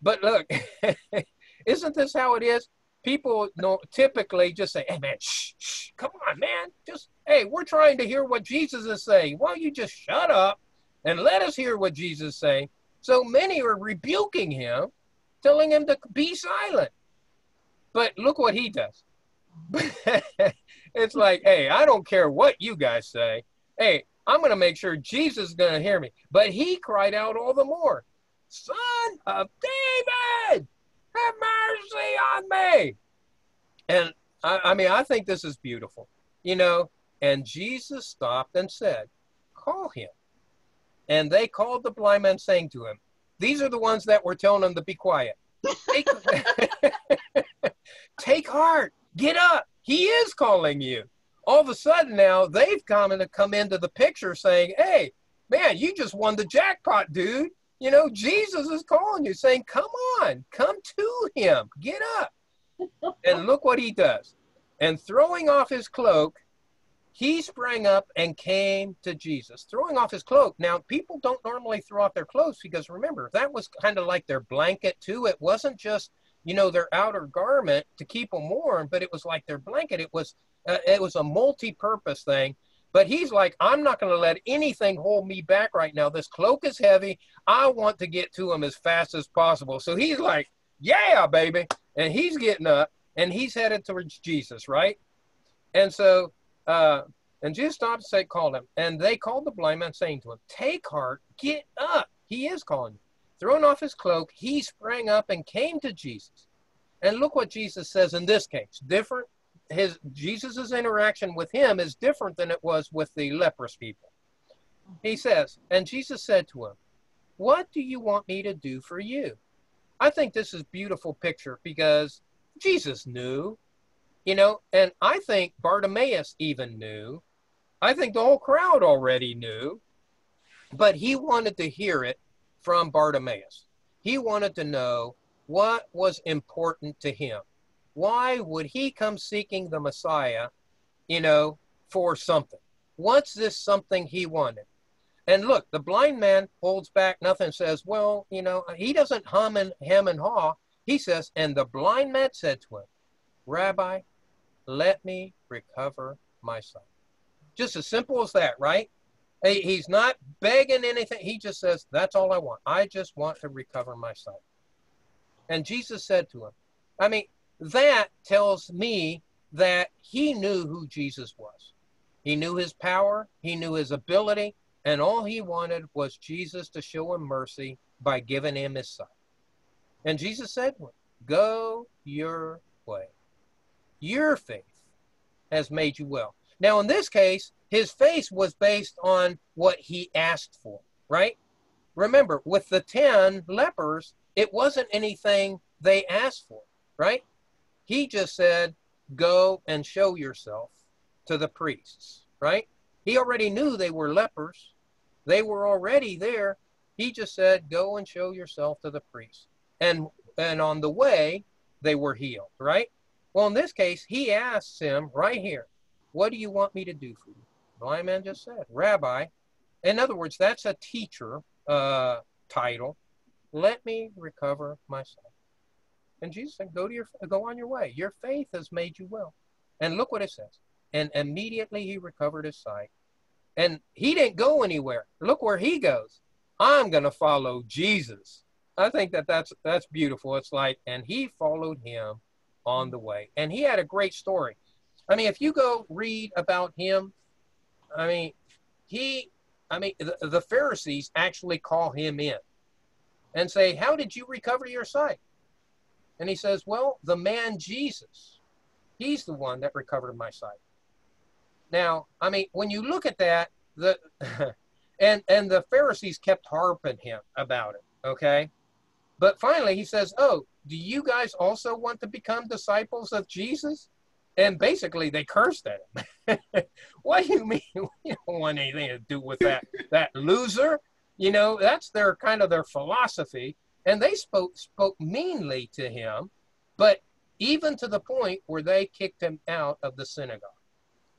But look, isn't this how it is? People typically just say, hey, man, shh, shh, come on, man. Just, hey, we're trying to hear what Jesus is saying. Why don't you just shut up and let us hear what Jesus is saying? So many are rebuking him, telling him to be silent. But look what he does. it's like, hey, I don't care what you guys say. Hey, I'm going to make sure Jesus is going to hear me. But he cried out all the more, Son of David, have mercy on me. And I, I mean, I think this is beautiful, you know. And Jesus stopped and said, Call him. And they called the blind man, saying to him, These are the ones that were telling him to be quiet. Take, Take heart, get up. He is calling you. All of a sudden now they've come and come into the picture saying, Hey, man, you just won the jackpot, dude. You know, Jesus is calling you, saying, Come on, come to him, get up. and look what he does. And throwing off his cloak, he sprang up and came to Jesus, throwing off his cloak. Now, people don't normally throw off their clothes because remember, that was kind of like their blanket too. It wasn't just, you know, their outer garment to keep them warm, but it was like their blanket. It was, uh, it was a multi-purpose thing. But he's like, I'm not going to let anything hold me back right now. This cloak is heavy. I want to get to him as fast as possible. So he's like, yeah, baby. And he's getting up and he's headed towards Jesus, right? And so, uh, and Jesus stopped and said, called him. And they called the blind man, saying to him, Take heart, get up. He is calling you. Throwing off his cloak, he sprang up and came to Jesus. And look what Jesus says in this case. Different his Jesus's interaction with him is different than it was with the leprous people. He says, and Jesus said to him, "What do you want me to do for you?" I think this is beautiful picture because Jesus knew, you know, and I think Bartimaeus even knew. I think the whole crowd already knew, but he wanted to hear it from Bartimaeus. He wanted to know what was important to him why would he come seeking the Messiah, you know, for something? What's this something he wanted? And look, the blind man holds back nothing, says, well, you know, he doesn't hum and hem and haw. He says, and the blind man said to him, Rabbi, let me recover my sight. Just as simple as that, right? He's not begging anything. He just says, that's all I want. I just want to recover my sight. And Jesus said to him, I mean, that tells me that he knew who Jesus was. He knew his power, he knew his ability, and all he wanted was Jesus to show him mercy by giving him his sight. And Jesus said Go your way. Your faith has made you well. Now, in this case, his face was based on what he asked for, right? Remember, with the 10 lepers, it wasn't anything they asked for, right? He just said, go and show yourself to the priests, right? He already knew they were lepers. They were already there. He just said, go and show yourself to the priests. And, and on the way, they were healed, right? Well, in this case, he asks him right here, what do you want me to do for you? Blind man just said, Rabbi. In other words, that's a teacher uh, title. Let me recover my sight. And Jesus said, Go to your go on your way. Your faith has made you well. And look what it says. And immediately he recovered his sight. And he didn't go anywhere. Look where he goes. I'm going to follow Jesus. I think that that's that's beautiful. It's like, and he followed him on the way. And he had a great story. I mean, if you go read about him, I mean, he, I mean, the, the Pharisees actually call him in. and say, How did you recover your sight? And he says, Well, the man Jesus, he's the one that recovered my sight. Now, I mean, when you look at that, the and and the Pharisees kept harping him about it, okay? But finally he says, Oh, do you guys also want to become disciples of Jesus? And basically they cursed at him. what do you mean we don't want anything to do with that that loser? You know, that's their kind of their philosophy. And they spoke spoke meanly to him, but even to the point where they kicked him out of the synagogue.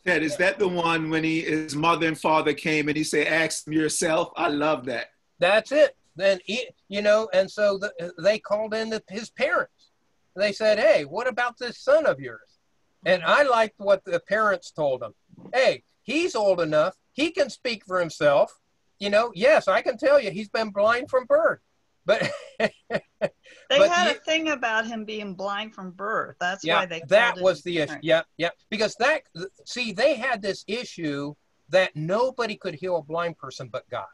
Ted, is that the one when he his mother and father came and he said, "Ask yourself"? I love that. That's it. Then you know, and so the, they called in the, his parents. They said, "Hey, what about this son of yours?" And I liked what the parents told him. Hey, he's old enough; he can speak for himself. You know, yes, I can tell you, he's been blind from birth. But they but had you- a thing about him being blind from birth. That's yeah, why they that was the issue. Yep, yep. Because that, see, they had this issue that nobody could heal a blind person but God.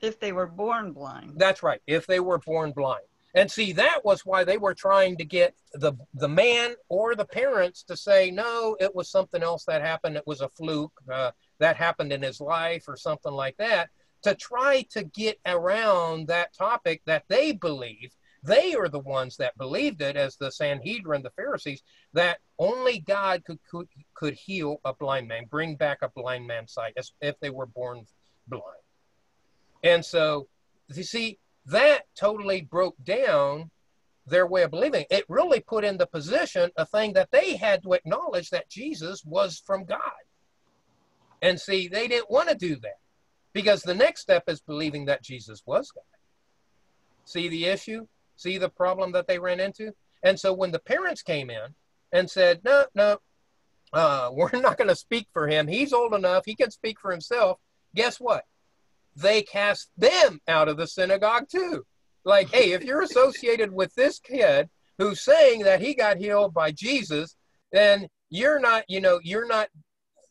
If they were born blind. That's right. If they were born blind. And see, that was why they were trying to get the the man or the parents to say, no, it was something else that happened. It was a fluke uh, that happened in his life or something like that. To try to get around that topic that they believe. they are the ones that believed it, as the Sanhedrin, the Pharisees, that only God could could, could heal a blind man, bring back a blind man's sight, as if they were born blind. And so, you see, that totally broke down their way of believing. It really put in the position a thing that they had to acknowledge that Jesus was from God. And see, they didn't want to do that because the next step is believing that Jesus was God. See the issue? See the problem that they ran into? And so when the parents came in and said, no, no, uh, we're not going to speak for him. He's old enough. He can speak for himself. Guess what? They cast them out of the synagogue too. Like, hey, if you're associated with this kid who's saying that he got healed by Jesus, then you're not, you know, you're not,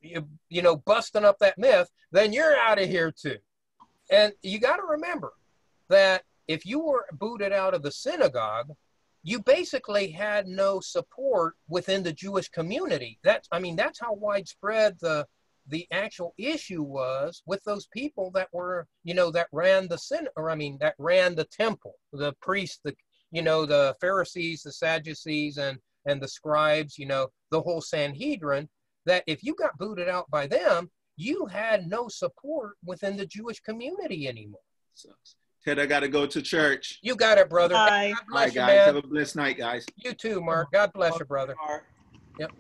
you, know, busting up that myth, then you're out of here too. And you got to remember that if you were booted out of the synagogue, you basically had no support within the Jewish community. That's, I mean, that's how widespread the the actual issue was with those people that were, you know, that ran the sin, or I mean, that ran the temple, the priests, the, you know, the Pharisees, the Sadducees, and and the scribes, you know, the whole Sanhedrin. That if you got booted out by them, you had no support within the Jewish community anymore. Sucks. Ted, I got to go to church. You got it, brother. Bye. God All bless right, you, guys. man. Have a blessed night, guys. You too, Mark. God bless you, brother. Yep.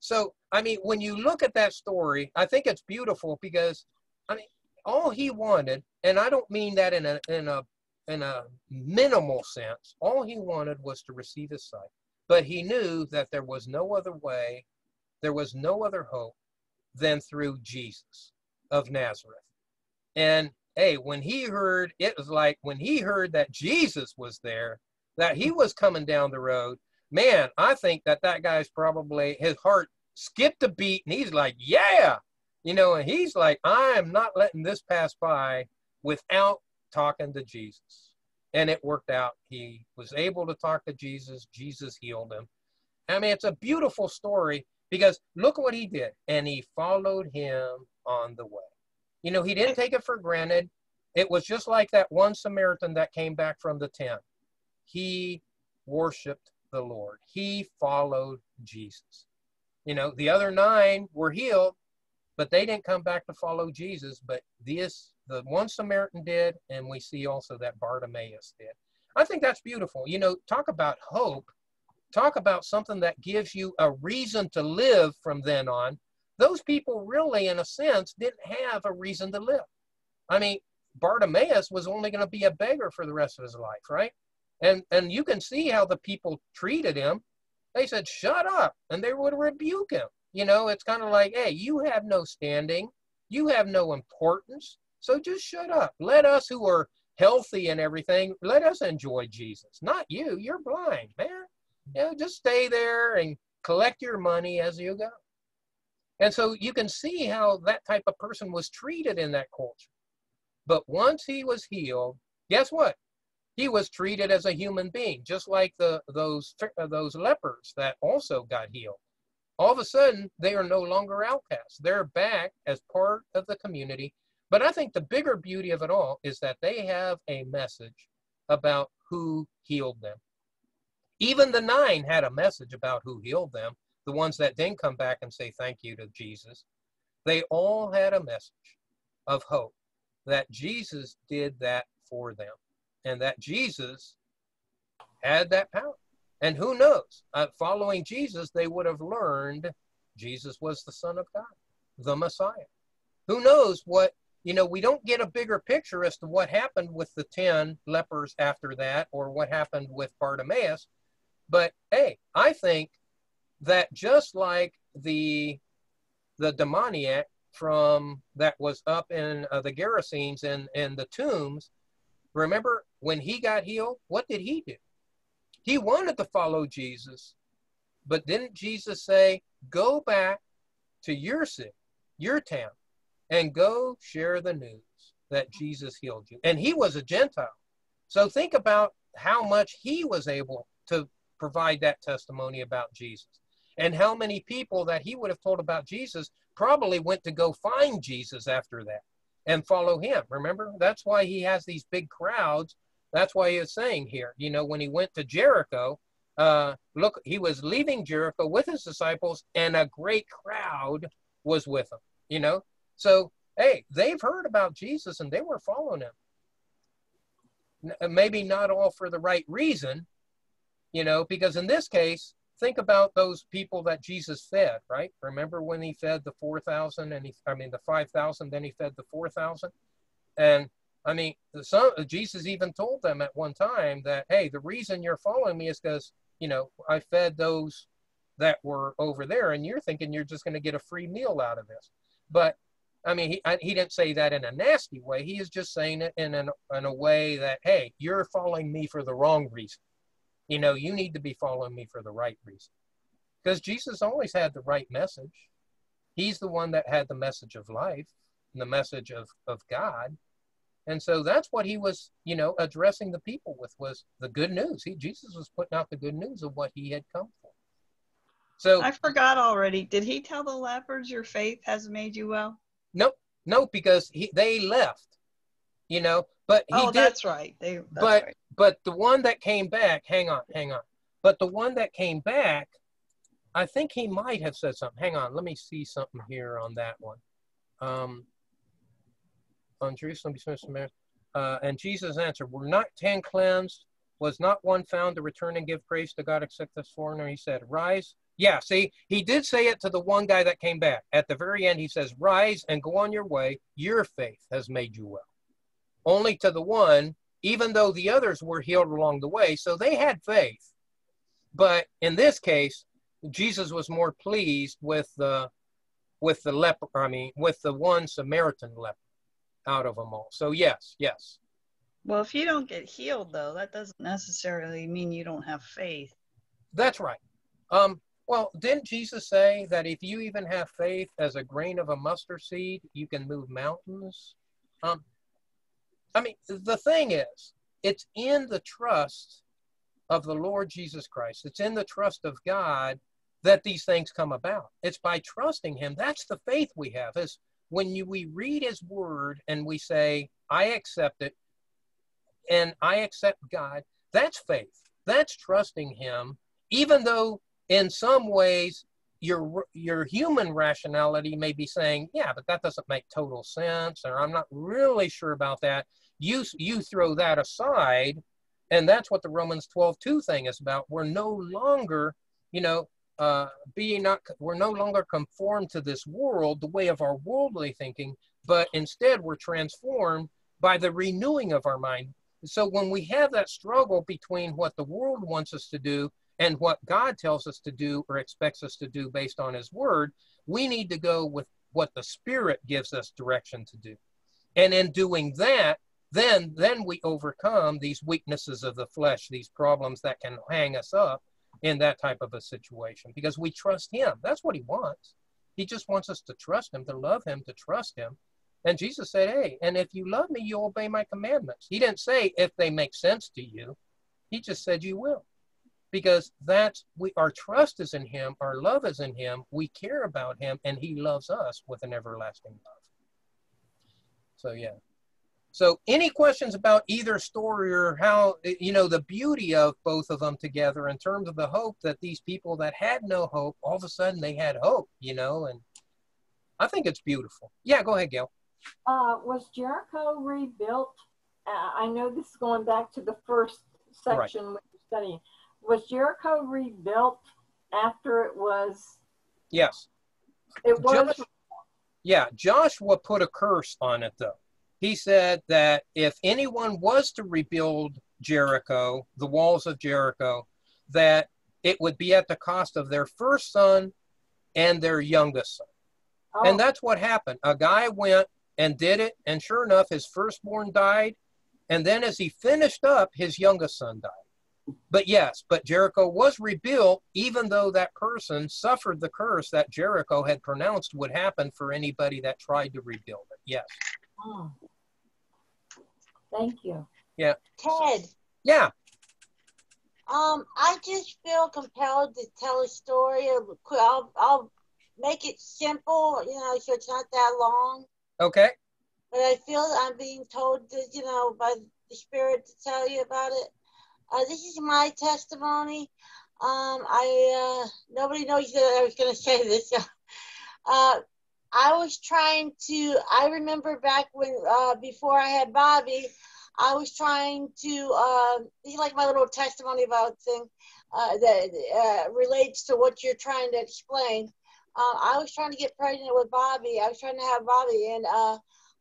So, I mean, when you look at that story, I think it's beautiful because, I mean, all he wanted, and I don't mean that in a in a in a minimal sense. All he wanted was to receive his sight, but he knew that there was no other way, there was no other hope than through Jesus of Nazareth. And hey, when he heard, it was like when he heard that Jesus was there, that he was coming down the road man, I think that that guy's probably his heart skipped a beat and he's like, yeah, you know, and he's like, I am not letting this pass by without talking to Jesus. And it worked out. He was able to talk to Jesus. Jesus healed him. I mean, it's a beautiful story because look what he did. And he followed him on the way. You know, he didn't take it for granted. It was just like that one Samaritan that came back from the tent. He worshiped the Lord. He followed Jesus. You know, the other nine were healed, but they didn't come back to follow Jesus. But this, the one Samaritan did, and we see also that Bartimaeus did. I think that's beautiful. You know, talk about hope. Talk about something that gives you a reason to live from then on. Those people really, in a sense, didn't have a reason to live. I mean, Bartimaeus was only going to be a beggar for the rest of his life, right? And and you can see how the people treated him. They said, "Shut up," and they would rebuke him. You know, it's kind of like, "Hey, you have no standing. You have no importance. So just shut up. Let us who are healthy and everything, let us enjoy Jesus. Not you. You're blind, man. You know, just stay there and collect your money as you go." And so you can see how that type of person was treated in that culture. But once he was healed, guess what? He was treated as a human being, just like the those uh, those lepers that also got healed. All of a sudden, they are no longer outcasts. They're back as part of the community. But I think the bigger beauty of it all is that they have a message about who healed them. Even the nine had a message about who healed them, the ones that didn't come back and say thank you to Jesus. They all had a message of hope that Jesus did that for them and that Jesus had that power. And who knows, uh, following Jesus, they would have learned Jesus was the Son of God, the Messiah. Who knows what, you know, we don't get a bigger picture as to what happened with the 10 lepers after that or what happened with Bartimaeus. But hey, I think that just like the the demoniac from that was up in uh, the Gerasenes and and the tombs, remember when he got healed, what did he do? He wanted to follow Jesus, but didn't Jesus say, "Go back to your city, your town, and go share the news that Jesus healed you?" And he was a Gentile, so think about how much he was able to provide that testimony about Jesus. And how many people that he would have told about Jesus probably went to go find Jesus after that and follow him. Remember? That's why he has these big crowds. That's why he is saying here, you know, when he went to Jericho, uh, look, he was leaving Jericho with his disciples, and a great crowd was with him, you know? So, hey, they've heard about Jesus and they were following him. Maybe not all for the right reason, you know, because in this case, think about those people that Jesus fed, right? Remember when he fed the 4,000 and he, I mean, the 5,000, then he fed the 4,000? And I mean, the son, Jesus even told them at one time that, hey, the reason you're following me is because, you know, I fed those that were over there and you're thinking you're just going to get a free meal out of this. But I mean, he, he didn't say that in a nasty way. He is just saying it in, an, in a way that, hey, you're following me for the wrong reason. You know, you need to be following me for the right reason. Because Jesus always had the right message. He's the one that had the message of life, and the message of, of God. And so that's what he was, you know, addressing the people with was the good news. He Jesus was putting out the good news of what he had come for. So I forgot already. Did he tell the lepers your faith has made you well? Nope. Nope, because he, they left. You know, but he oh, did, that's right. They, that's but right. but the one that came back, hang on, hang on. But the one that came back, I think he might have said something. Hang on, let me see something here on that one. Um, on Jerusalem, uh, and Jesus answered, "Were not ten cleansed? Was not one found to return and give praise to God except this foreigner?" He said, "Rise." Yeah, see, he did say it to the one guy that came back. At the very end, he says, "Rise and go on your way. Your faith has made you well." Only to the one, even though the others were healed along the way. So they had faith. But in this case, Jesus was more pleased with the with the leper, I mean, with the one Samaritan leper out of them all. So yes, yes. Well, if you don't get healed though, that doesn't necessarily mean you don't have faith. That's right. Um, well, didn't Jesus say that if you even have faith as a grain of a mustard seed, you can move mountains? Um, I mean, the thing is, it's in the trust of the Lord Jesus Christ, it's in the trust of God that these things come about. It's by trusting Him. That's the faith we have, is when you, we read His Word and we say, I accept it and I accept God, that's faith. That's trusting Him, even though in some ways your your human rationality may be saying, yeah, but that doesn't make total sense, or I'm not really sure about that. You you throw that aside, and that's what the Romans 12 2 thing is about. We're no longer, you know, uh, being not we're no longer conformed to this world, the way of our worldly thinking, but instead we're transformed by the renewing of our mind. So when we have that struggle between what the world wants us to do and what God tells us to do or expects us to do based on His Word, we need to go with what the Spirit gives us direction to do. And in doing that, then then we overcome these weaknesses of the flesh, these problems that can hang us up in that type of a situation because we trust Him. That's what He wants. He just wants us to trust Him, to love Him, to trust Him. And Jesus said, Hey, and if you love me, you obey my commandments. He didn't say if they make sense to you. He just said you will. Because that's we our trust is in him, our love is in him, we care about him, and he loves us with an everlasting love. So yeah. So any questions about either story or how you know the beauty of both of them together in terms of the hope that these people that had no hope, all of a sudden they had hope, you know, and I think it's beautiful. Yeah, go ahead, Gail. Uh, was Jericho rebuilt? Uh, I know this is going back to the first section right. we were studying. Was Jericho rebuilt after it was? Yes. It was. Joshua, yeah, Joshua put a curse on it though. He said that if anyone was to rebuild Jericho, the walls of Jericho, that it would be at the cost of their first son and their youngest son. Oh. And that's what happened. A guy went and did it. And sure enough, his firstborn died. And then as he finished up, his youngest son died. But yes, but Jericho was rebuilt, even though that person suffered the curse that Jericho had pronounced would happen for anybody that tried to rebuild it. Yes. Oh. Thank you. Yeah. Ted. Yeah. Um, I just feel compelled to tell a story. I'll, I'll make it simple, you know, so it's not that long. Okay. But I feel I'm being told, to, you know, by the Spirit to tell you about it. Uh, this is my testimony. Um, I uh, nobody knows that I was going to say this. uh, I was trying to. I remember back when uh, before I had Bobby, I was trying to. Uh, like my little testimony about thing uh, that uh, relates to what you're trying to explain. I was trying to get pregnant with Bobby. I was trying to have Bobby, and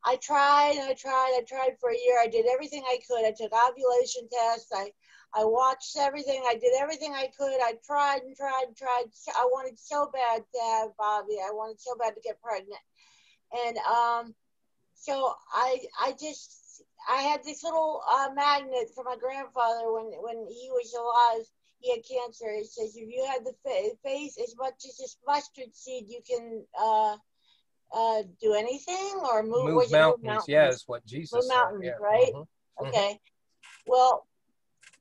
I tried I tried. I tried for a year. I did everything I could. I took ovulation tests. I I watched everything. I did everything I could. I tried and tried and tried. I wanted so bad to have Bobby. I wanted so bad to get pregnant, and um, so I I just I had this little uh, magnet from my grandfather when when he was alive he had cancer. It says if you had the faith as much as this mustard seed, you can uh, uh, do anything or move, move, mountains, move mountains. Yeah, is what Jesus move said. mountains, yeah. right? Mm-hmm. Okay. Mm-hmm. Well,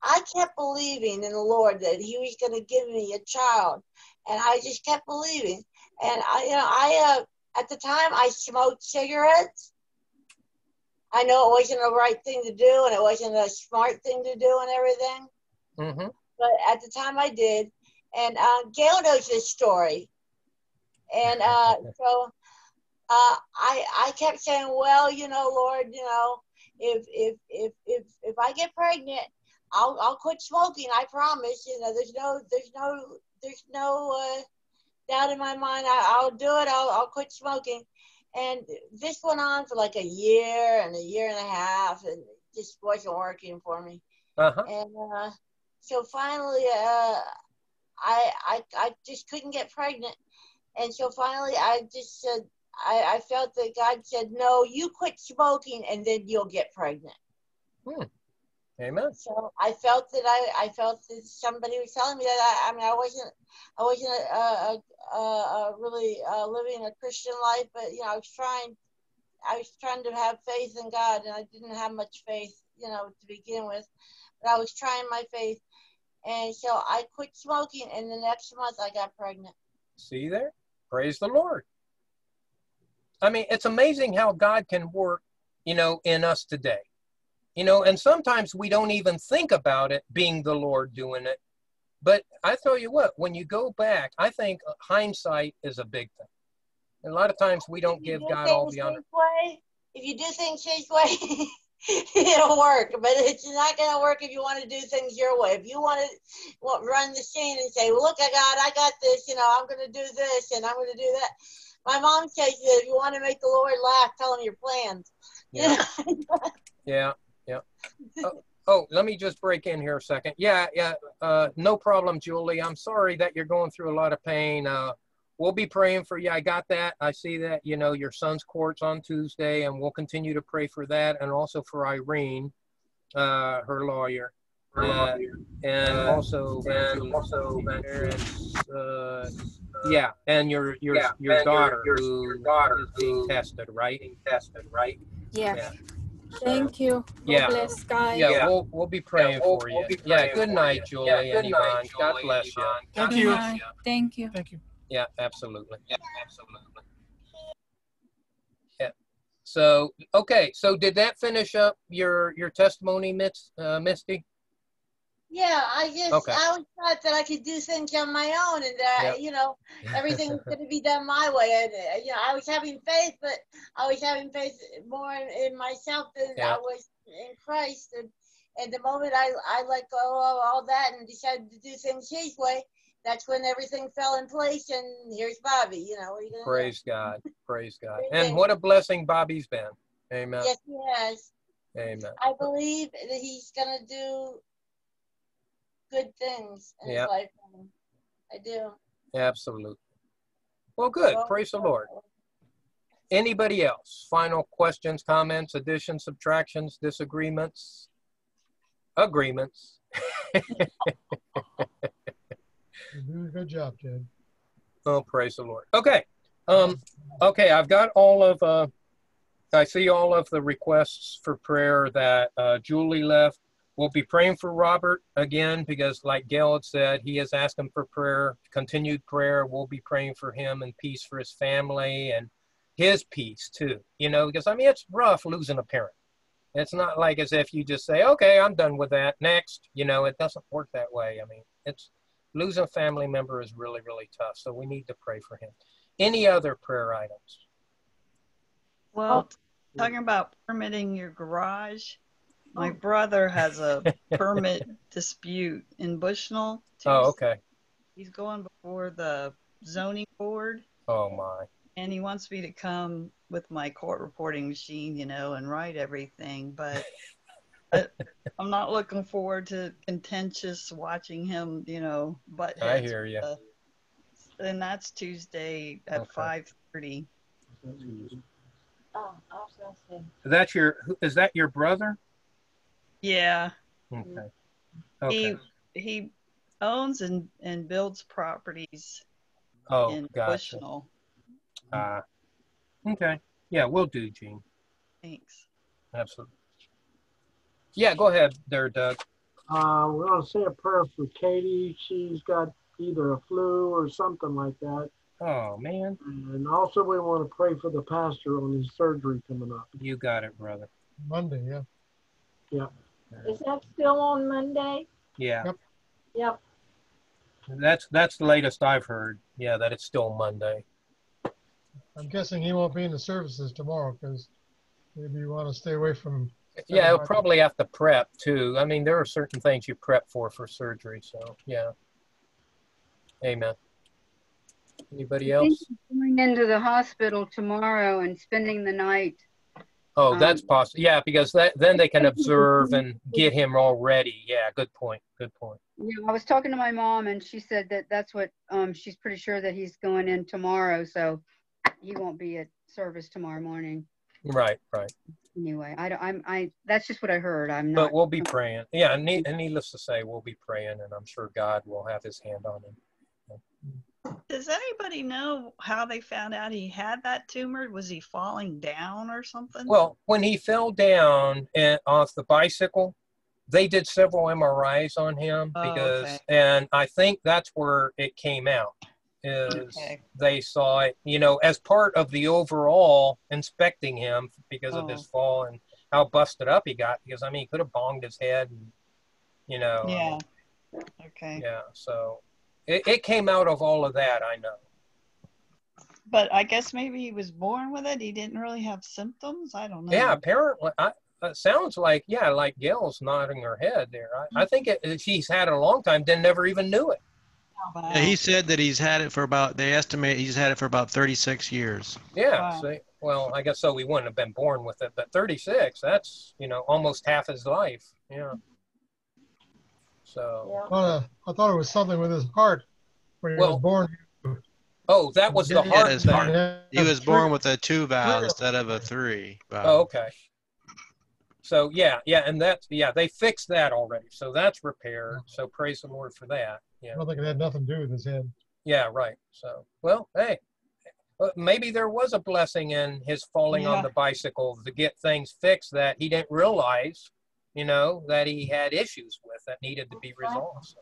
I kept believing in the Lord that He was going to give me a child, and I just kept believing. And I, you know, I uh, at the time I smoked cigarettes. I know it wasn't the right thing to do, and it wasn't a smart thing to do, and everything. Mm-hmm but at the time I did. And uh, Gail knows this story. And uh, so uh, I, I kept saying, well, you know, Lord, you know, if, if, if, if, if I get pregnant, I'll, I'll quit smoking. I promise. You know, there's no, there's no, there's no uh, doubt in my mind. I, I'll do it. I'll, I'll quit smoking. And this went on for like a year and a year and a half, and just wasn't working for me. Uh-huh. And uh, so finally, uh, I, I, I just couldn't get pregnant. And so finally, I just said, I, I felt that God said, no, you quit smoking and then you'll get pregnant. Hmm. Amen. So I felt that I, I felt that somebody was telling me that I, I mean, I wasn't, I wasn't a, a, a, a really uh, living a Christian life, but you know, I was trying, I was trying to have faith in God, and I didn't have much faith, you know, to begin with. But I was trying my faith, and so I quit smoking, and the next month I got pregnant. See there? Praise the Lord. I mean, it's amazing how God can work, you know, in us today. You know, and sometimes we don't even think about it being the Lord doing it. But I tell you what, when you go back, I think hindsight is a big thing. And a lot of times we don't give God all the honor. Way, if you do things His way, it'll work, but it's not going to work if you want to do things your way. If you want to run the scene and say, well, "Look, I got, I got this," you know, I'm going to do this and I'm going to do that. My mom says that if you want to make the Lord laugh, tell him your plans. Yeah. yeah. Yeah. Oh, oh, let me just break in here a second. Yeah. Yeah. Uh, no problem, Julie. I'm sorry that you're going through a lot of pain. Uh, we'll be praying for you. I got that. I see that. You know, your son's court's on Tuesday, and we'll continue to pray for that and also for Irene, uh, her lawyer. Uh, and also, and also, parents, uh, Yeah, and your your Yeah, your and your- daughter your- who your daughter is being who- tested, right? Being tested, right? Yeah. Yeah. Thank you. God Yeah. bless, guys. Yeah, Yeah. we'll we'll be praying we'll- for we'll you. Yeah, good night, you. Julie Yeah, and good night, Yvonne. God Julie bless you. Yvonne. Good God bless night. you. Thank you. Thank you. Yeah, absolutely. Yeah, absolutely. Yeah. So okay, so did that finish up your your testimony, Miss uh, Misty? Yeah, I just Okay. I always thought that I could do things on my own, and that Yep. you know everything's going to be done my way. And uh, you know, I was having faith, but I was having faith more in, in myself than Yeah. I was in Christ. And and the moment I I let go of all that and decided to do things His way, that's when everything fell in place. And here's Bobby. You know, you? Praise God. Praise God. And what a blessing Bobby's been. Amen. Yes, he has. Amen. I believe that he's gonna do good things in Yep. his lifetime. I do. Absolutely. Well, good. Well, Praise the Lord. Anybody else? Final questions, comments, additions, subtractions, disagreements, agreements? You're doing a good job, Ted. Oh, praise the Lord. Okay. Um, okay, I've got all of uh I see all of the requests for prayer that uh, Julie left. We'll be praying for Robert again because, like Gail had said, he is asking for prayer, continued prayer. We'll be praying for him and peace for his family and his peace too. You know, because I mean, it's rough losing a parent. It's not like as if you just say, okay, I'm done with that. Next, you know, it doesn't work that way. I mean, it's losing a family member is really, really tough. So we need to pray for him. Any other prayer items? Well, talking about permitting your garage, my oh. brother has a permit dispute in Bushnell. Oh, okay. He's going before the zoning board Oh my. and he wants me to come with my court reporting machine, you know, and write everything. But I- I'm not looking forward to contentious watching him, you know, butt I hear you. the- and that's Tuesday at Okay. five thirty. Oh, I was gonna say. Is that your is that your brother? Yeah, Okay. Okay. he he owns and and builds properties Oh, in gotcha. Bushnell. Uh, okay. Yeah, we'll do, Jean. Thanks. Absolutely. Yeah, go ahead there, Doug. Uh, we're gonna say a prayer for Katie. She's got either a flu or something like that. Oh man, And also we want to pray for the pastor on his surgery coming up. you got it, brother. Monday, yeah. yeah. Is that still on Monday? Yeah, Yep. that's that's the latest I've heard. Yeah, that it's still Monday. I'm guessing he won't be in the services tomorrow because maybe you want to stay away from. Yeah, he'll probably have to prep too. I mean, there are certain things you prep for for surgery. So yeah. Amen. Anybody else? Going into the hospital tomorrow and spending the night. Oh, that's Um, possible. Yeah, because that then they can observe and get him all ready. Yeah, good point. Good point. Yeah, I was talking to my mom and she said that that's what, um, she's pretty sure that he's going in tomorrow, so he won't be at service tomorrow morning. Right, right. Anyway, I don't, I'm, I, that's just what I heard. I'm But we'll be praying. Yeah, and need, and needless to say, we'll be praying, and I'm sure God will have His hand on him. Does anybody know how they found out he had that tumor? Was he falling down or something? Well, when he fell down and off the bicycle, they did several MRIs on him Oh, because, okay. and I think that's where it came out. Is Okay. they saw it, you know, as part of the overall inspecting him because of his Oh. fall and how busted up he got. Because I mean, he could have bonged his head, and you know, yeah. mean, Okay. yeah. So it, it came out of all of that. I know. But I guess maybe he was born with it. He didn't really have symptoms. I don't know. Yeah, apparently, I, it sounds like yeah, like Gail's nodding her head there. I, I think it, it- she's had it a long time, then never even knew it. Oh, wow. Yeah, he said that he's had it for about. They estimate he's had it for about 36 years. Yeah. Wow. See, well, I guess so. We wouldn't have been born with it, but 36, that's you know almost half his life. Yeah. So, Yeah. I thought, uh, I thought it was something with his heart when he Well, was born. oh, that was the heart his heart. He was born with a two valve instead of a three. valve. okay. So yeah, yeah, and that's yeah, they fixed that already. So that's repaired. So praise the Lord for that. I don't think it had nothing to do with his head. Yeah, right. So, well, hey, uh, maybe there was a blessing in his falling Yeah. on the bicycle to get things fixed that he didn't realize, you know, that he had issues with that needed to be resolved. So.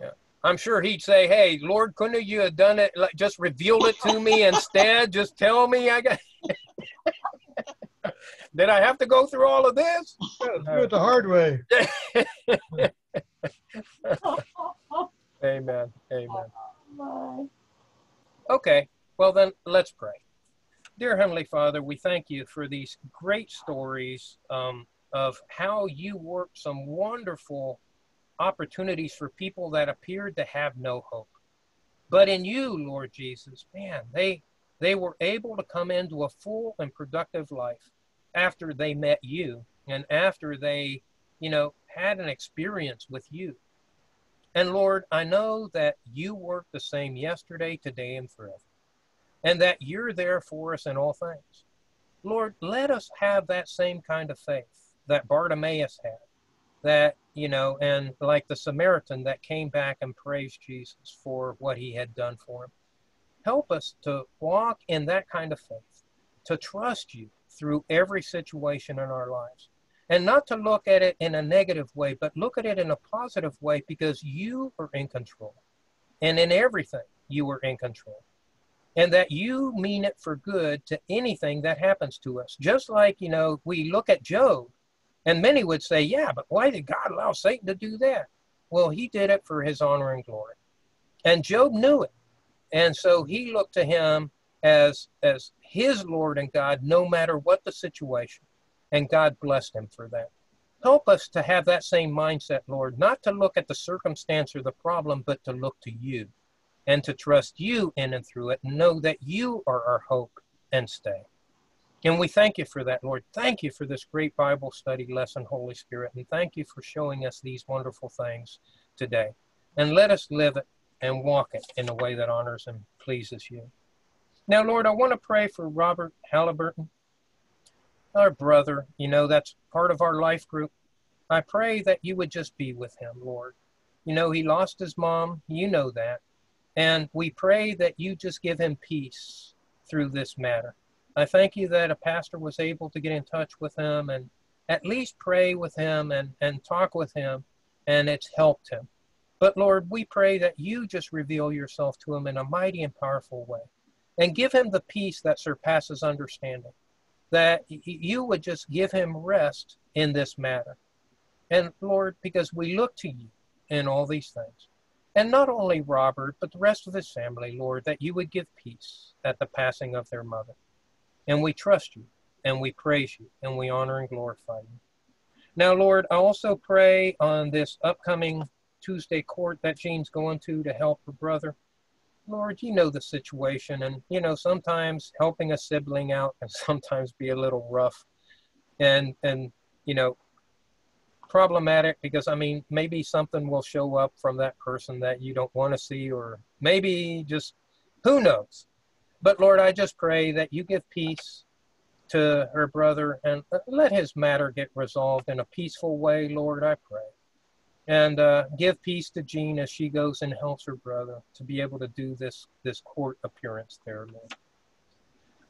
Yeah, I'm sure he'd say, "Hey, Lord, couldn't you have done it? Like, just revealed it to me instead? Just tell me I got." Did I have to go through all of this? Do it the hard way. Amen. Amen. Oh, okay, well then let's pray. Dear Heavenly Father, we thank you for these great stories um, of how you worked some wonderful opportunities for people that appeared to have no hope. But in you, Lord Jesus, man, they they were able to come into a full and productive life after they met you and after they, you know, had an experience with you. And Lord, I know that you work the same yesterday, today, and forever, and that you're there for us in all things. Lord, let us have that same kind of faith that Bartimaeus had, that, you know, and like the Samaritan that came back and praised Jesus for what he had done for him. Help us to walk in that kind of faith, to trust you through every situation in our lives and not to look at it in a negative way, but look at it in a positive way because you are in control. And in everything, you are in control. And that you mean it for good to anything that happens to us. Just like, you know, we look at Job, and many would say, yeah, but why did God allow Satan to do that? Well, he did it for his honor and glory. And Job knew it. And so he looked to him as, as his Lord and God, no matter what the situation and God blessed him for that. Help us to have that same mindset, Lord, not to look at the circumstance or the problem, but to look to you and to trust you in and through it and know that you are our hope and stay. And we thank you for that, Lord. Thank you for this great Bible study lesson, Holy Spirit, and thank you for showing us these wonderful things today. And let us live it and walk it in a way that honors and pleases you. Now, Lord, I want to pray for Robert Halliburton our brother, you know, that's part of our life group. I pray that you would just be with him, Lord. You know, he lost his mom, you know that. And we pray that you just give him peace through this matter. I thank you that a pastor was able to get in touch with him and at least pray with him and, and talk with him, and it's helped him. But Lord, we pray that you just reveal yourself to him in a mighty and powerful way and give him the peace that surpasses understanding that you would just give him rest in this matter. And Lord, because we look to you in all these things. And not only Robert, but the rest of his family, Lord, that you would give peace at the passing of their mother. And we trust you, and we praise you, and we honor and glorify you. Now, Lord, I also pray on this upcoming Tuesday court that Jean's going to to help her brother. Lord, you know the situation, and you know sometimes helping a sibling out can sometimes be a little rough, and and you know problematic because I mean maybe something will show up from that person that you don't want to see, or maybe just who knows. But Lord, I just pray that you give peace to her brother and let his matter get resolved in a peaceful way, Lord. I pray and uh, give peace to Jean as she goes and helps her brother to be able to do this this court appearance there, Lord.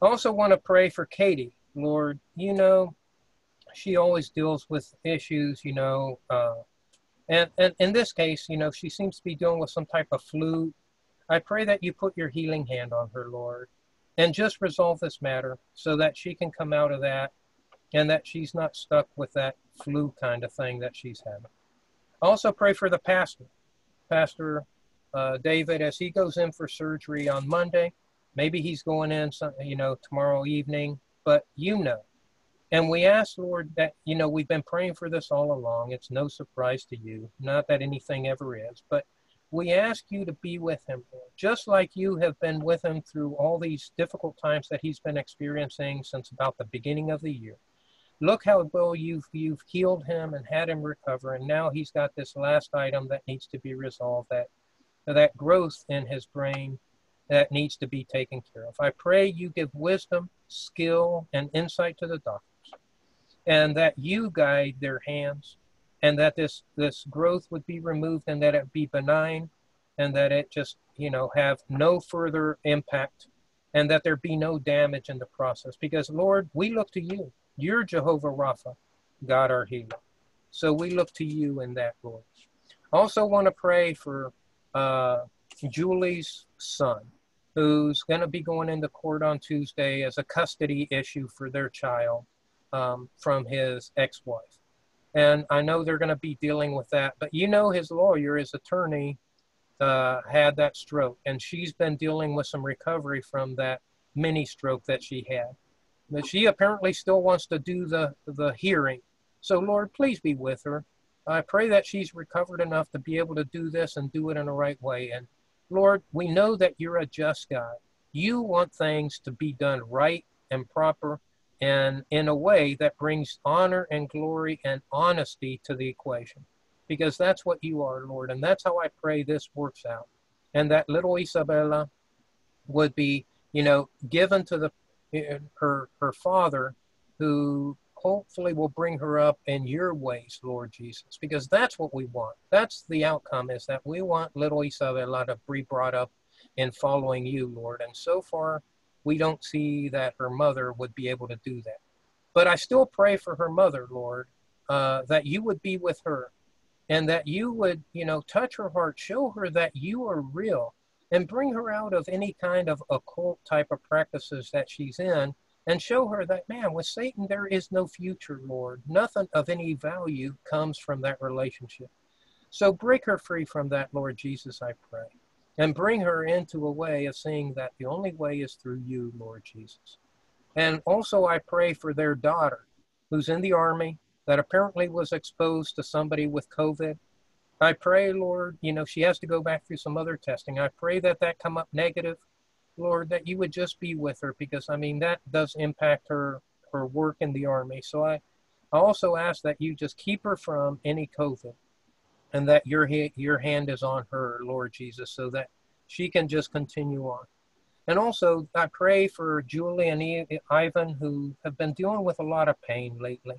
I also want to pray for Katie, Lord. You know, she always deals with issues, you know, uh, and and in this case, you know, she seems to be dealing with some type of flu. I pray that you put your healing hand on her, Lord, and just resolve this matter so that she can come out of that, and that she's not stuck with that flu kind of thing that she's having. Also pray for the pastor, Pastor uh, David, as he goes in for surgery on Monday. Maybe he's going in, some, you know, tomorrow evening, but you know. And we ask, Lord, that, you know, we've been praying for this all along. It's no surprise to you. Not that anything ever is, but we ask you to be with him, Lord, just like you have been with him through all these difficult times that he's been experiencing since about the beginning of the year look how well you've you've healed him and had him recover and now he's got this last item that needs to be resolved that that growth in his brain that needs to be taken care of i pray you give wisdom skill and insight to the doctors and that you guide their hands and that this this growth would be removed and that it be benign and that it just you know have no further impact and that there be no damage in the process. Because lord we look to you. You're jehovah rapha. God our healer. So we look to you in that lord. Also want to pray for uh, julie's son who's going to be going into court on tuesday as a custody issue for their child um, from his ex-wife and I know they're going to be dealing with that. But you know, his lawyer, his attorney, uh, had that stroke, and she's been dealing with some recovery from that mini stroke that she had. But she apparently still wants to do the the hearing. So Lord, please be with her. I pray that she's recovered enough to be able to do this and do it in the right way. And Lord, we know that you're a just God. You want things to be done right and proper and in a way that brings honor and glory and honesty to the equation. Because that's what you are lord and that's how i pray this works out. And that little isabella would be you know given to the her her father who hopefully will bring her up in your ways lord jesus because that's what we want. That's the outcome is that we want little isabella to be brought up in following you lord. And so far we don't see that her mother would be able to do that. But I still pray for her mother, Lord, uh, that you would be with her and that you would, you know, touch her heart, show her that you are real and bring her out of any kind of occult type of practices that she's in and show her that, man, with Satan, there is no future, Lord. Nothing of any value comes from that relationship. So break her free from that, Lord Jesus, I pray and bring her into a way of seeing that the only way is through you, Lord Jesus. And also, I pray for their daughter who's in the army that apparently was exposed to somebody with COVID. I pray, Lord, you know, she has to go back through some other testing. I pray that that come up negative, Lord, that you would just be with her because, I mean, that does impact her, her work in the army. So I, I also ask that you just keep her from any COVID and that your your hand is on her, Lord Jesus, so that she can just continue on. And also, I pray for Julie and Ivan who have been dealing with a lot of pain lately.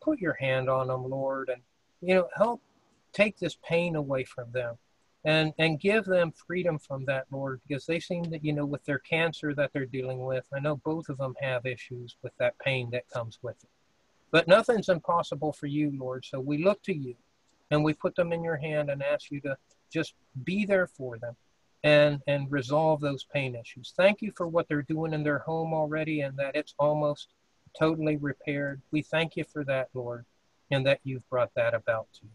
Put your hand on them, Lord, and you know help take this pain away from them, and and give them freedom from that, Lord, because they seem that you know with their cancer that they're dealing with. I know both of them have issues with that pain that comes with it. But nothing's impossible for you, Lord. So we look to you and we put them in your hand and ask you to just be there for them and and resolve those pain issues. Thank you for what they're doing in their home already and that it's almost totally repaired. We thank you for that, Lord, and that you've brought that about to you.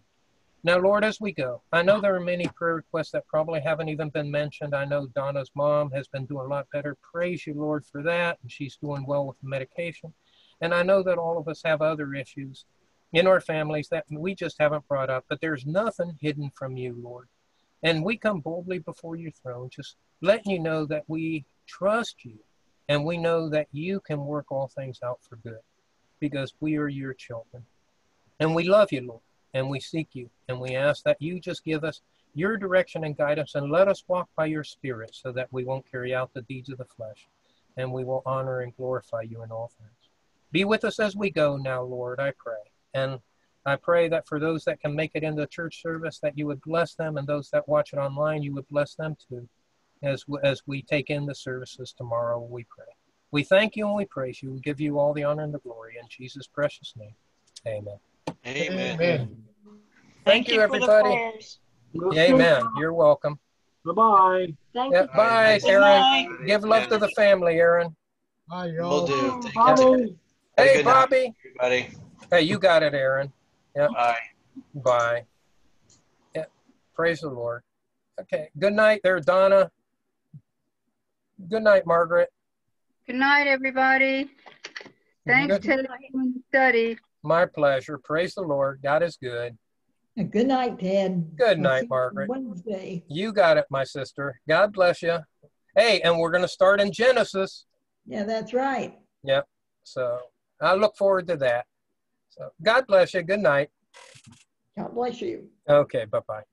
Now, Lord, as we go, I know there are many prayer requests that probably haven't even been mentioned. I know Donna's mom has been doing a lot better. Praise you, Lord, for that. And she's doing well with the medication. And I know that all of us have other issues in our families that we just haven't brought up. But there's nothing hidden from you, Lord. And we come boldly before your throne, just letting you know that we trust you and we know that you can work all things out for good because we are your children. And we love you, Lord, and we seek you. And we ask that you just give us your direction and guidance and let us walk by your spirit so that we won't carry out the deeds of the flesh and we will honor and glorify you in all things. Be with us as we go now, Lord, I pray. And I pray that for those that can make it into the church service, that you would bless them, and those that watch it online, you would bless them too, as as we take in the services tomorrow. We pray. We thank you and we praise you. We give you all the honor and the glory in Jesus' precious name. Amen. Amen. Amen. Thank, you, everybody. Amen. You're welcome. Bye-bye. Thank Yeah, you. bye, Good Aaron. night. Give love to the family, Aaron. Hi, Will y'all. do. Take care. Bobby. Hey, good night, Bobby. Everybody. Hey, you got it, Aaron. Yep. Bye. Bye. Yeah. Praise the Lord. Okay. Good night there, Donna. Good night, Margaret. Good night, everybody. Thanks, Good- Ted, the study. My pleasure. Praise the Lord. God is good. Good night, Ted. Good night, Margaret. Wednesday. You got it, my sister. God bless you. Hey, and we're going to start in Genesis. Yeah, that's right. Yep. So I look forward to that. So God bless you. Good night. God bless you. Okay. Bye bye.